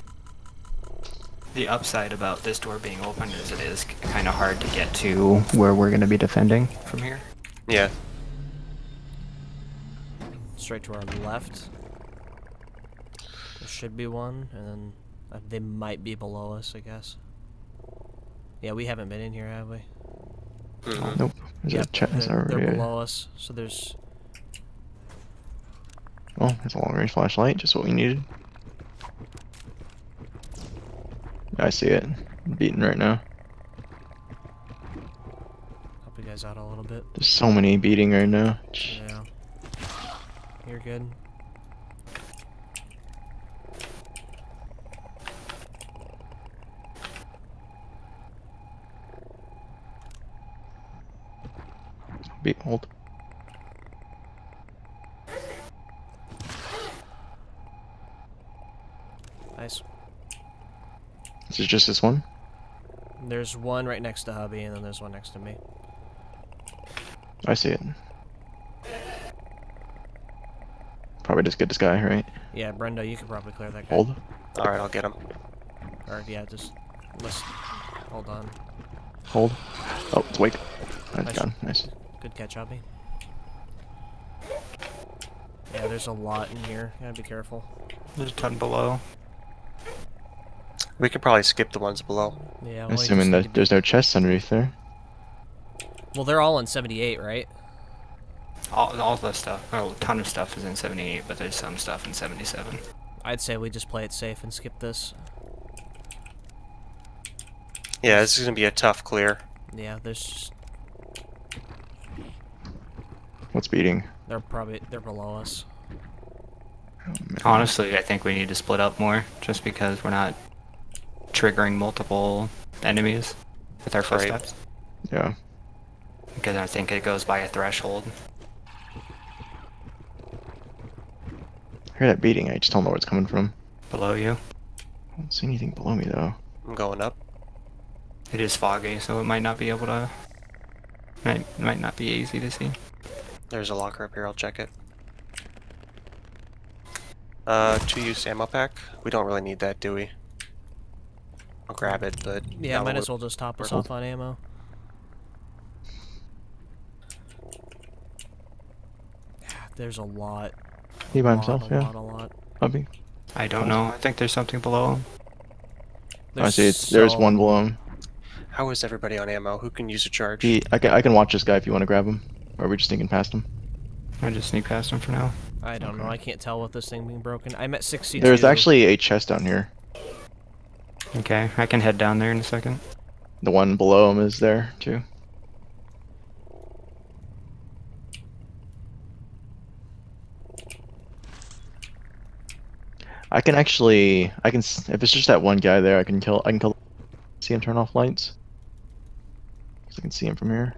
The upside about this door being open is it is kind of hard to get to where we're going to be defending from here. Yeah. Straight to our left. There should be one, and then uh, they might be below us, I guess. Yeah, we haven't been in here, have we? Mhm. Nope. Is Yep, that they're, that they're below us. So there's Oh, it's a long range flashlight, just what we needed. I see it. Beating right now. help you guys out a little bit. There's so many beating right now. Yeah. You're good. Beat hold. Nice. This is just this one. There's one right next to hubby, and then there's one next to me. I see it. probably just get this guy, right? Yeah, Brenda, you could probably clear that guy. Hold. Alright, I'll get him. Or yeah, just let's hold on. Hold. Oh, it's wake. That's Nice. gone. Nice. Good catch, Hubby. Yeah, there's a lot in here. Gotta be careful. There's a ton below. We could probably skip the ones below. Yeah, well, you Assuming that there's no chests underneath there. Well, they're all in 78, right? All, all the stuff, oh, a ton of stuff is in 78, but there's some stuff in 77. I'd say we just play it safe and skip this. Yeah, this is gonna be a tough clear. Yeah, there's What's beating? they're probably they're below us. Oh. Honestly, I think we need to split up more, just because we're not triggering multiple enemies with our Right. footsteps. Yeah. Because I think it goes by a threshold. I hear that beating. I just don't know where it's coming from. below you. I don't see anything below me though. I'm going up. It is foggy, so it might not be able to. Might might not be easy to see. There's a locker up here, I'll check it. Uh, two use ammo pack. We don't really need that, do we? I'll grab it, but Yeah, no, might as well just top us off on ammo. Ah, there's a lot. He by lot, himself, a yeah. lot, a lot. Puppy. I don't know. I think there's something below him. I see. It's, there's one below him. How is everybody on ammo? Who can use a charge? He, I can, I can watch this guy if you want to grab him. Or are we just sneaking past him? I just sneak past him for now. I don't know. I can't tell with this thing being broken. I'm at 62. There's actually a chest down here. Okay, I can head down there in a second. The one below him is there too. I can actually, I can, if it's just that one guy there, I can kill, I can kill, see him turn off lights. I can see him from here.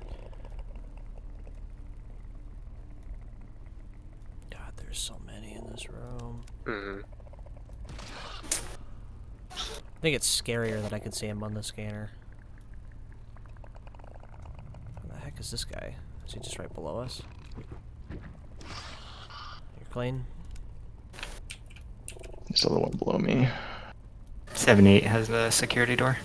God, there's so many in this room. Mhm. I think it's scarier that I can see him on the scanner. Where the heck is this guy? Is he just right below us? You're clean? There's the one below me. 78 has the security door.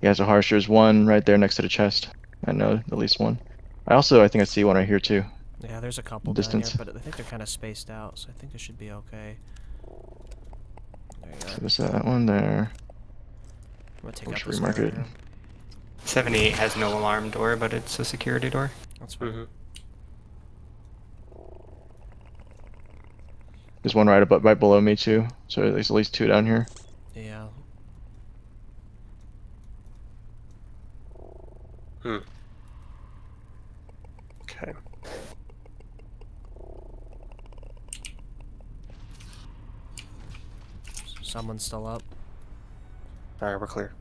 He has a harsh. There's one right there next to the chest. I know at least one. I also, I think I see one right here too. Yeah, there's a couple Distance. down here, but I think they're kind of spaced out, so I think it should be okay. There. So there's that one there. I'm gonna take We'll out just this remark it. 78 has no alarm door, but it's a security door. That's fine. Mhm. There's one right above, right below me too. So there's at least two down here. Yeah. Hmm. Okay. Someone's still up. Alright, we're clear.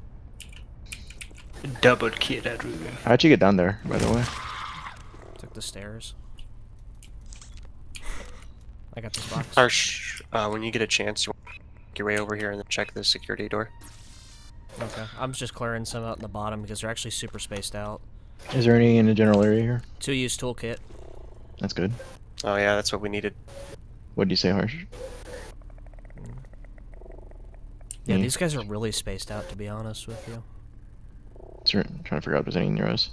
Double Kiraru. How'd you get down there, by the way? Took the stairs. I got this box. Harsh, uh, when you get a chance, you want to make your way over here and then check the security door. Okay. I'm just clearing some out in the bottom because they're actually super spaced out. Is there any in the general area here? Two use toolkit. That's good. Oh yeah, that's what we needed. What do you say, Harsh? Yeah, Me? these guys are really spaced out, to be honest with you. Sure, I'm trying to figure out if there's any near us.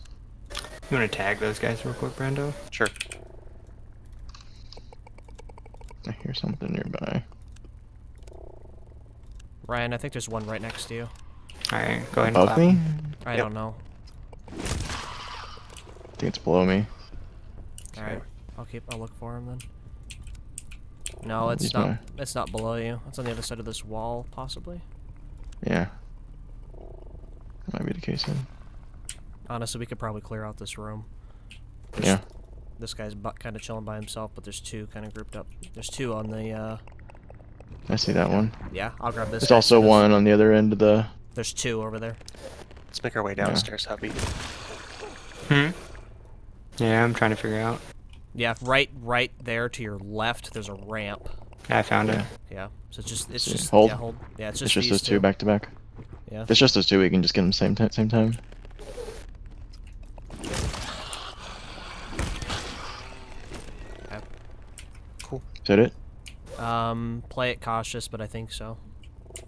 You want to tag those guys real quick, Brando? Sure. I hear something nearby. Ryan, I think there's one right next to you. Alright, go ahead and Above clap. me? I Yep. don't know. I think it's below me. Alright. I'll keep I'll look for him then. No, it's He's not my- it's not below you. It's on the other side of this wall, possibly. Yeah. That might be the case then. Honestly, we could probably clear out this room. Yeah. This guy's kind of chilling by himself, but there's two kind of grouped up. There's two on the, uh... I see that one. Yeah, I'll grab this There's also so one on the other end of the. There's two over there. Let's make our way downstairs, hubby. Hmm? Yeah, I'm trying to figure out. Yeah, right right there to your left, there's a ramp. Yeah, I found it. Yeah. Yeah, so it's just, it's See, just, hold. yeah, hold. Yeah, it's It's just, just these those two back to back. Yeah. It's just those two. We can just get them same time. same time. Cool. Is that it? Um, play it cautious, but I think so.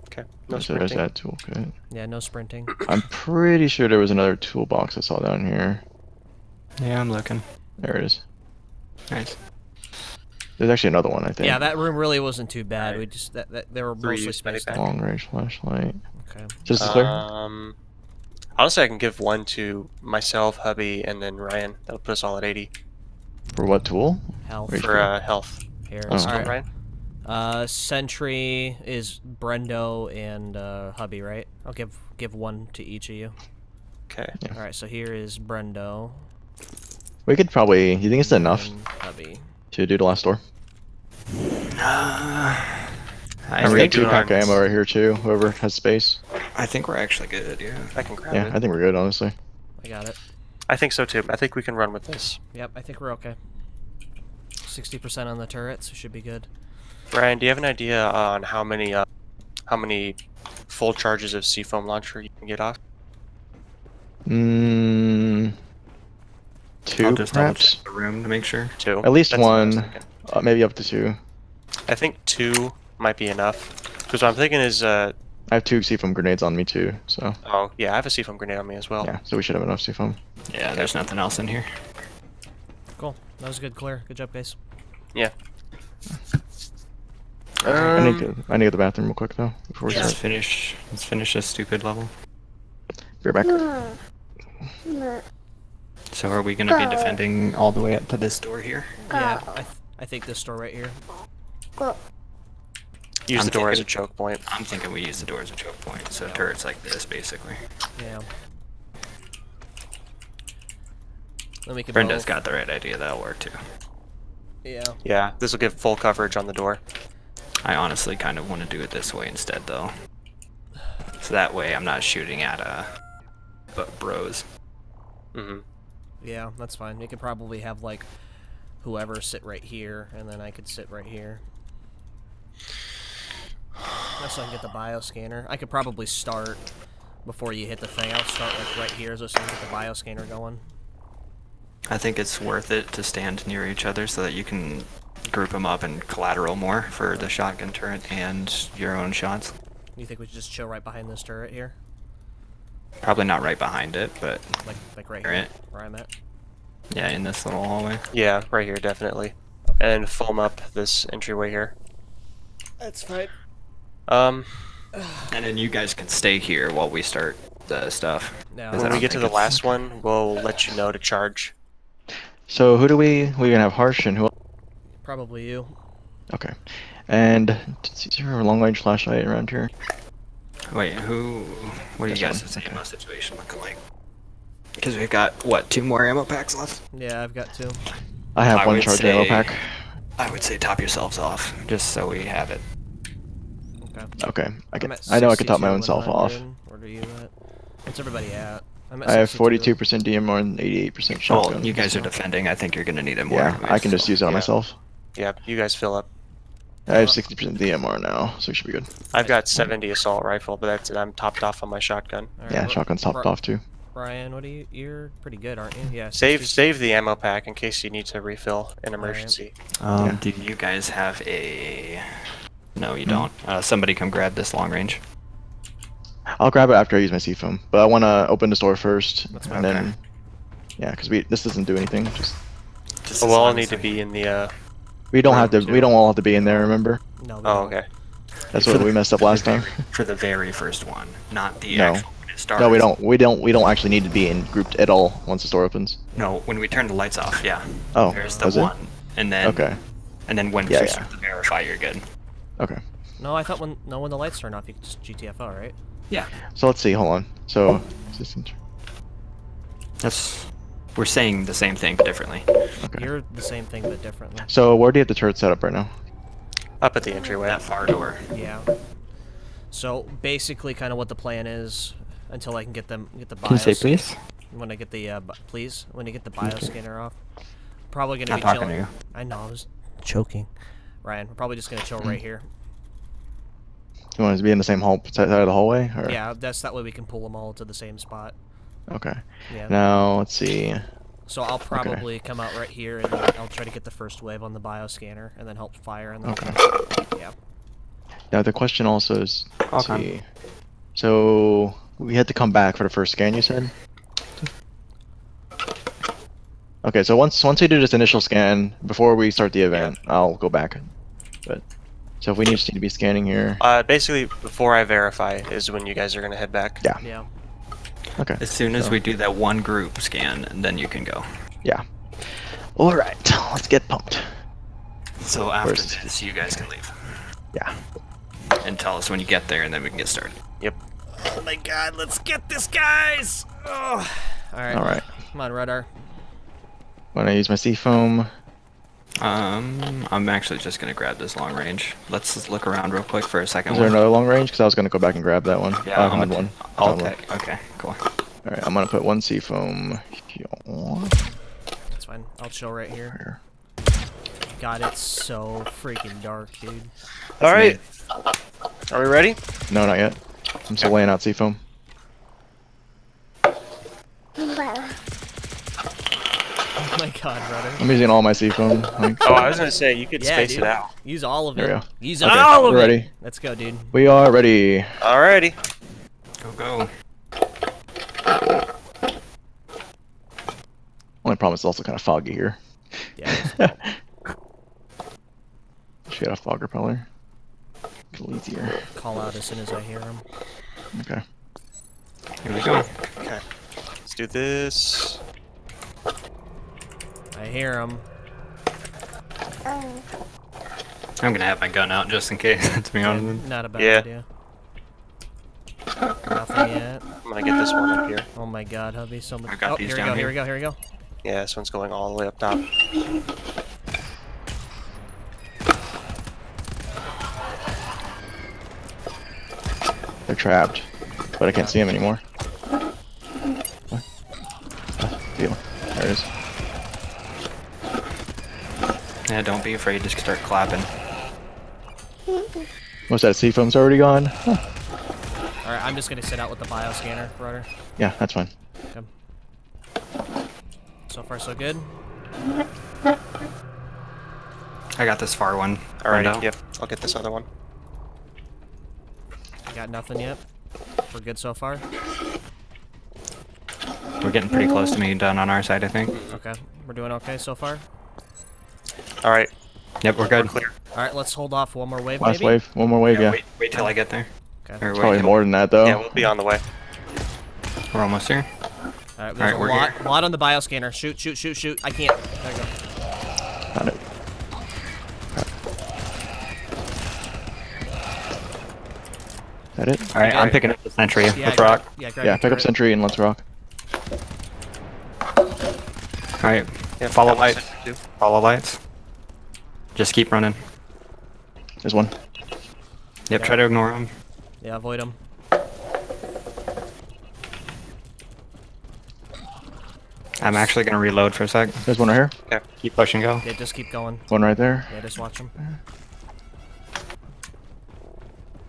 Okay. No so there's sprinting. that toolkit. Yeah, no sprinting. (coughs) I'm pretty sure there was another toolbox I saw down here. Yeah, I'm looking. There it is. Nice. There's actually another one, I think. Yeah, that room really wasn't too bad. We just that, that they were Three mostly use spaced medipack. out. Long range flashlight. Okay. Just as clear? Um, honestly, I can give one to myself, hubby, and then Ryan. That'll put us all at 80 For what tool? Health Wait. for uh, health. here. Oh. Let's All go, right. Ryan. Uh, Sentry is Brendo and uh, Hubby, right? I'll give give one to each of you. Okay. All right, so here is Brendo. We could probably. You think it's enough and to do the last door? (sighs) I And we got two we pack are- ammo right here too. Whoever has space. I think we're actually good. Yeah. I can grab Yeah, it. I think we're good, honestly. I got it. I think so too. I think we can run with this. Yep, I think we're okay. 60% on the turrets, should be good. Brian, do you have an idea on how many uh, how many full charges of C-foam launcher you can get off? Mm, two, I'll just perhaps. the room to make sure. Two. At least That's what I was one. Uh, maybe up to two. I think two might be enough. Because what I'm thinking is, uh, I have two C-foam grenades on me too, so oh yeah, I have a C-foam grenade on me as well. yeah. So we should have enough C-foam. Yeah, there's nothing else in here. Cool. That was a good clear. Good job, guys. Yeah. I need Um, to. I need to go to the bathroom real quick though before we start. Let's finish. Let's finish this stupid level. Be right back. So are we gonna be defending all the way up to this door here? Yeah, Go. I, th- I think this door right here. Go. use I'm the door as a choke point. I'm thinking we use the door as a choke point, so turrets like this basically. Yeah. Then we can Brenda's both- got the right idea. That'll work too. Yeah. Yeah, this will give full coverage on the door. I honestly kind of want to do it this way instead, though. So that way I'm not shooting at uh, but bros. hmm Yeah, that's fine. We could probably have like whoever sit right here, and then I could sit right here. That's so I can get the bioscanner. I could probably start before you hit the thing. I'll start like right here, so I can get the bioscanner going. I think it's worth it to stand near each other so that you can group them up and collateral more for the shotgun turret and your own shots. You think we should just chill right behind this turret here, Probably not right behind it, but like like right Right. here, where I'm at? yeah, in this little hallway. Yeah, right here, definitely. And foam up this entryway here. That's fine. Um, And then you guys can stay here while we start the stuff. Now, Is when that we get to the tickets? last one, we'll let you know to charge. So who do we? We're gonna have Harsh and who? probably you. Okay. And is there a long range flashlight around here? Wait, who? What do you This guys' one, okay. ammo situation looking like? Because we've got what two more ammo packs left. Yeah, I've got two. I have I one would charge ammo pack. I would say top yourselves off, just so we have it. Okay. Okay. I can. I know I can top my own self off. Where are you at? What's everybody at? I'm at I have 42% DMR and 88% Well, shotgun. you guys are defending. I think you're gonna need it more. Yeah, anyways, I can just so- use it on yeah. myself. Yeah, you guys fill up. I have 60% DMR now, so we should be good. I've got 70 assault rifle, but that's it. I'm topped off on my shotgun. All right, Yeah, Bri- shotgun's topped Bri- off too. Brian, what are you? You're pretty good, aren't you? Yeah. Save 60 save the ammo pack in case you need to refill in emergency. Um, Yeah. Do you guys have a? No, you Hmm. don't. Uh, somebody come grab this long range. I'll grab it after I use my C-foam, but I want to open the door first, That's and fine. then yeah, because we this doesn't do anything. Just Just We'll all need to be in the. uh we don't have to. Two. We don't all have to be in there. Remember? No. we Oh, okay. That's For what the- we messed up for the last time. For the very first one, not the No. actual when it starts. No, we don't. We don't. We don't actually need to be in grouped at all once the store opens. No, when we turn the lights off, yeah. Oh, There's the was it? one, and then Okay. and then when Yeah, you yeah. to verify, you're good. Okay. No, I thought when no when the lights turn off, you just GTFO, right? Yeah, So let's see. Hold on. So oh. resistance. that's. We're saying the same thing but differently. Okay. You're the same thing but differently. So where do you have the turret set up right now? Up at the entryway. That far door. Yeah. So basically, kind of what the plan is until I can get them get the Can you say bios. please? When I get the uh, bi- please when I get the bioscanner off. Probably gonna Not be talking chilling. to you. I know I was choking. Ryan, we're probably just gonna chill Mm. right here. You want us to be in the same hall side of the hallway? Or? Yeah, that's that way we can pull them all to the same spot. Okay. Yeah. Now let's see. So I'll probably come out right here and I'll try to get the first wave on the bioscanner and then help fire and then Okay. yeah. Now the question also is, let's Okay. see. So we had to come back for the first scan. You said. Okay, so once once we do this initial scan before we start the event, I'll go back. But so if we need to be scanning here, Uh, basically, before I verify is when you guys are gonna head back. Yeah. Yeah. Okay, As soon as So- we do that one group scan, then you can go. yeah. All right, (laughs) let's get pumped. So after First. this, you guys can leave Yeah. and tell us when you get there, and then we can get started. Yep. Oh my god, let's get this guys! Oh. Alright. All right. Come on, Radar. When I use my C-foam, Um, I'm actually just gonna grab this long range. Let's look around real quick for a second. is there another long range? Because I was gonna go back and grab that one. Yeah, I I'm found one. I I'll found one. take. Okay, cool. All right, I'm gonna put one C-foam here. That's fine. I'll chill right here. Here. God, it's so freaking dark, dude. All right. Are we ready? No, not yet. I'm still laying out C-foam. Oh (laughs) my god, brother. I'm using all my C-foam. Like, Oh, I was gonna say you could Yeah, space dude. it out. Use all of There it. we go. Use Okay, all of we're it. ready. Let's go, dude. We are ready. Alrighty. Go go. Only problem is it's also kind of foggy here. Yeah. (laughs) Should get a fog repeller. A little easier. Call out as soon as I hear him. Okay. Here we go. Okay. Let's do this. I hear him. I'm gonna have my gun out just in case. (laughs) to be honest. Not a bad Yeah. idea. Nothing yet. I'm gonna get this one up here. Oh my god, hubby, so much. I got oh, these here we go, here here. we go, here we go. Yeah, this one's going all the way up top. They're trapped, but I can't see them anymore. What? Ah, deal. There it is. Yeah, don't be afraid. Just start clapping. Most of that C-foam's already gone. Huh. Alright, I'm just gonna sit out with the bioscanner, Rudder. Yeah, that's fine. So far, so good. I got this far one. Alrighty. window. Yep. I'll get this other one. Got nothing yet. We're good so far. We're getting pretty close to being done on our side, I think. Okay, we're doing okay so far. All right. Yep, we're We're good. clear. Alright, let's hold off one more wave, Last maybe? wave. One more wave, yeah. Wait, wait till I get there. Okay. Or wait, Probably more than that, though. Yeah, we'll be on the way. We're almost here. Alright, there's Alright, a we're lot, here. lot on the bioscanner. Shoot, shoot, shoot, shoot. I can't. There we go. Found it. Is that it? All right, I'm picking up the sentry. Yeah, Let's rock. Yeah, grab Yeah, your pick up. Sentry and let's rock. All right, Yeah, follow lights. Follow lights. Just keep running. There's one. Yep, try to ignore them. Yeah, avoid him. I'm actually gonna reload for a sec. There's one right here. Yeah, keep pushing, go. Yeah, just keep going. One right there. Yeah, just watch him.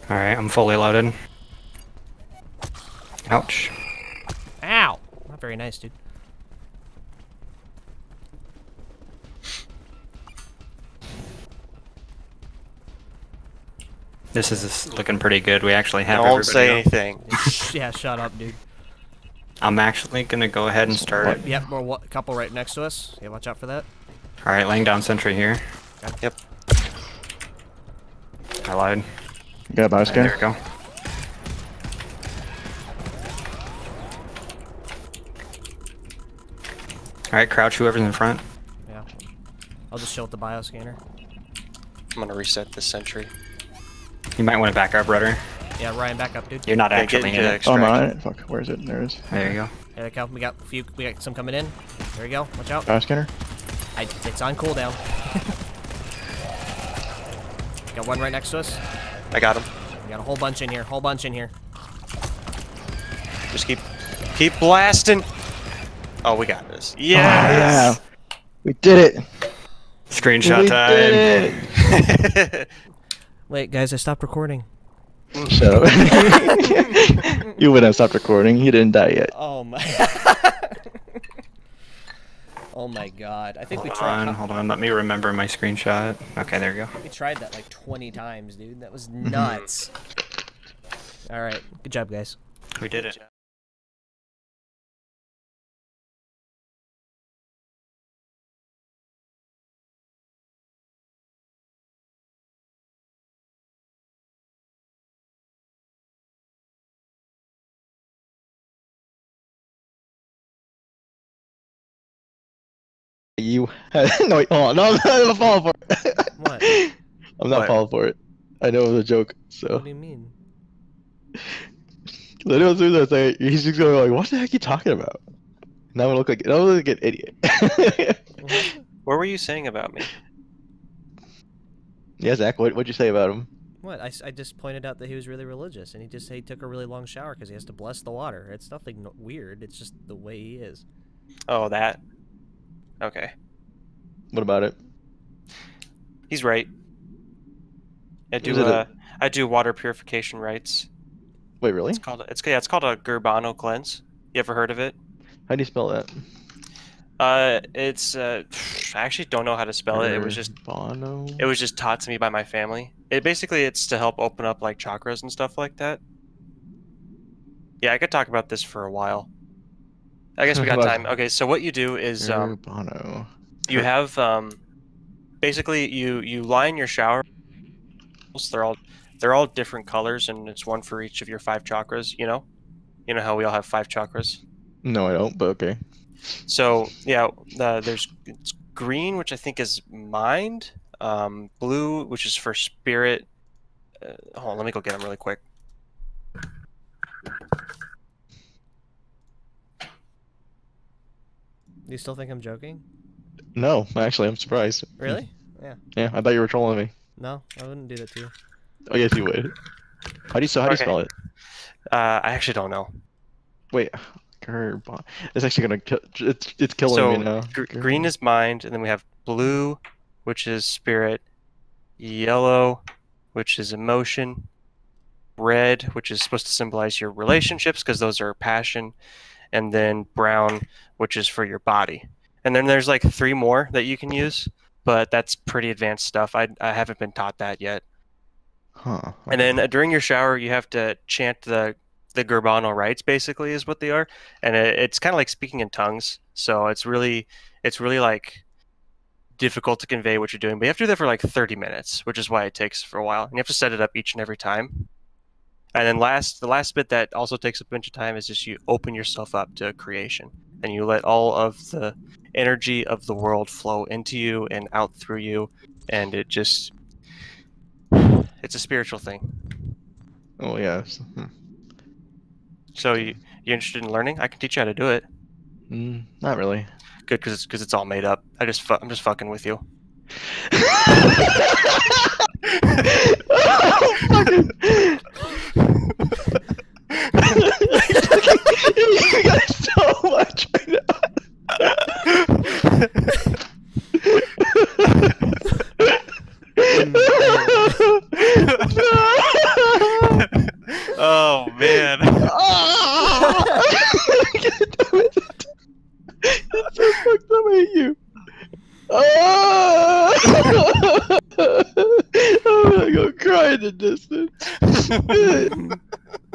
All right, I'm fully loaded. Ouch. Ow! Not very nice, dude. This is looking pretty good. We actually have Don't say everybody. anything. (laughs) yeah, shut up, dude. I'm actually gonna go ahead and start. Yep, we're wa- a couple right next to us. Yeah, watch out for that. All right, laying down sentry here. Yep. I lied. You got a There we go. All right, crouch whoever's in front. Yeah. I'll just show with the bioscanner. I'm gonna reset this sentry. You might want to back up, rudder. Yeah, Ryan, back up, dude. You're not Yeah, actually in into it. Oh, I'm extraction. not on it. Fuck, where is it? There it is. There you go. There we go. We got a few. We got some coming in. There we go. Watch out. Bioscanner? I, it's on cooldown. (laughs) got one right next to us. I got him. We got a whole bunch in here. Whole bunch in here. Just keep, keep blasting. Oh, we got this. Oh, yeah. We did it. Screenshot we time. (laughs) did it. Wait, guys, I stopped recording. Shut (laughs) up. you wouldn't have stopped recording. He didn't die yet. Oh my. (laughs) Oh my god. I think we Hold tried on, hold on. Let me remember my screenshot. Okay, there we go. we tried that like 20 times, dude. That was (laughs) nuts. All right. Good job, guys. We did it. You (laughs) no, wait, hold on. No, (laughs) I'm not falling for it. What? (laughs) I'm not What? falling for it. I know it was a joke. So What do you mean? I know as soon as I say it, he's just going like, "What the heck are you talking about?" Now I'm gonna look like now I'm gonna look like an idiot. What? What were you saying about me? yeah, Zach, what what'd you say about him? What? I, I just pointed out that he was really religious, and he just he took a really long shower because he has to bless the water. It's nothing weird. It's just the way he is. Oh, that. Okay, What about it? he's right. I do. It a- Uh, I do water purification rites. Wait, really? It's called. It's yeah. It's called a Gurbano cleanse. You ever heard of it? How do you spell that? Uh, it's. Uh, I actually don't know how to spell it. It was just. Bono. It was just taught to me by my family. It basically it's to help open up like chakras and stuff like that. Yeah, I could talk about this for a while. I guess we got time. Okay, so what you do is um, you have um, basically you you line your shower. They're all they're all different colors, and it's one for each of your five chakras. You know, you know how we all have five chakras. No, I don't. But okay. So yeah, uh, there's it's green, which I think is mind. Um, blue, which is for spirit. Uh, hold on, let me go get them really quick. You still think I'm joking? No, actually, I'm surprised. Really? Yeah. Yeah, I thought you were trolling me. No, I wouldn't do that to you. Oh yes, you would. How do you so how do you spell it? Uh, I actually don't know. Wait, Gerbon. It's actually gonna kill. It's it's killing so me now. gr- green is mind, and then we have blue, which is spirit. Yellow, which is emotion. Red, which is supposed to symbolize your relationships, because those are passion. And then brown, which is for your body. And then there's like three more that you can use, but that's pretty advanced stuff. I, I haven't been taught that yet. Huh. And then uh, during your shower, you have to chant the the Gurbano rites. Basically, is what they are, and it, it's kind of like speaking in tongues. So it's really it's really like difficult to convey what you're doing. But you have to do that for like 30 minutes, which is why it takes for a while. And you have to set it up each and every time. And then last the last bit that also takes a bunch of time is just you open yourself up to creation, and you let all of the energy of the world flow into you and out through you, and it just it's a spiritual thing. Oh yes. Hmm. So you you interested in learning? I can teach you how to do it. Mm, not really. Good, because it's because it's all made up. I just fu- I'm just fucking with you. Fucking- you got so much right now. oh man. Ah! Damn it. That's so fucked up. I hate you. Ah! (laughs) I'm gonna go cry in the distance. (laughs)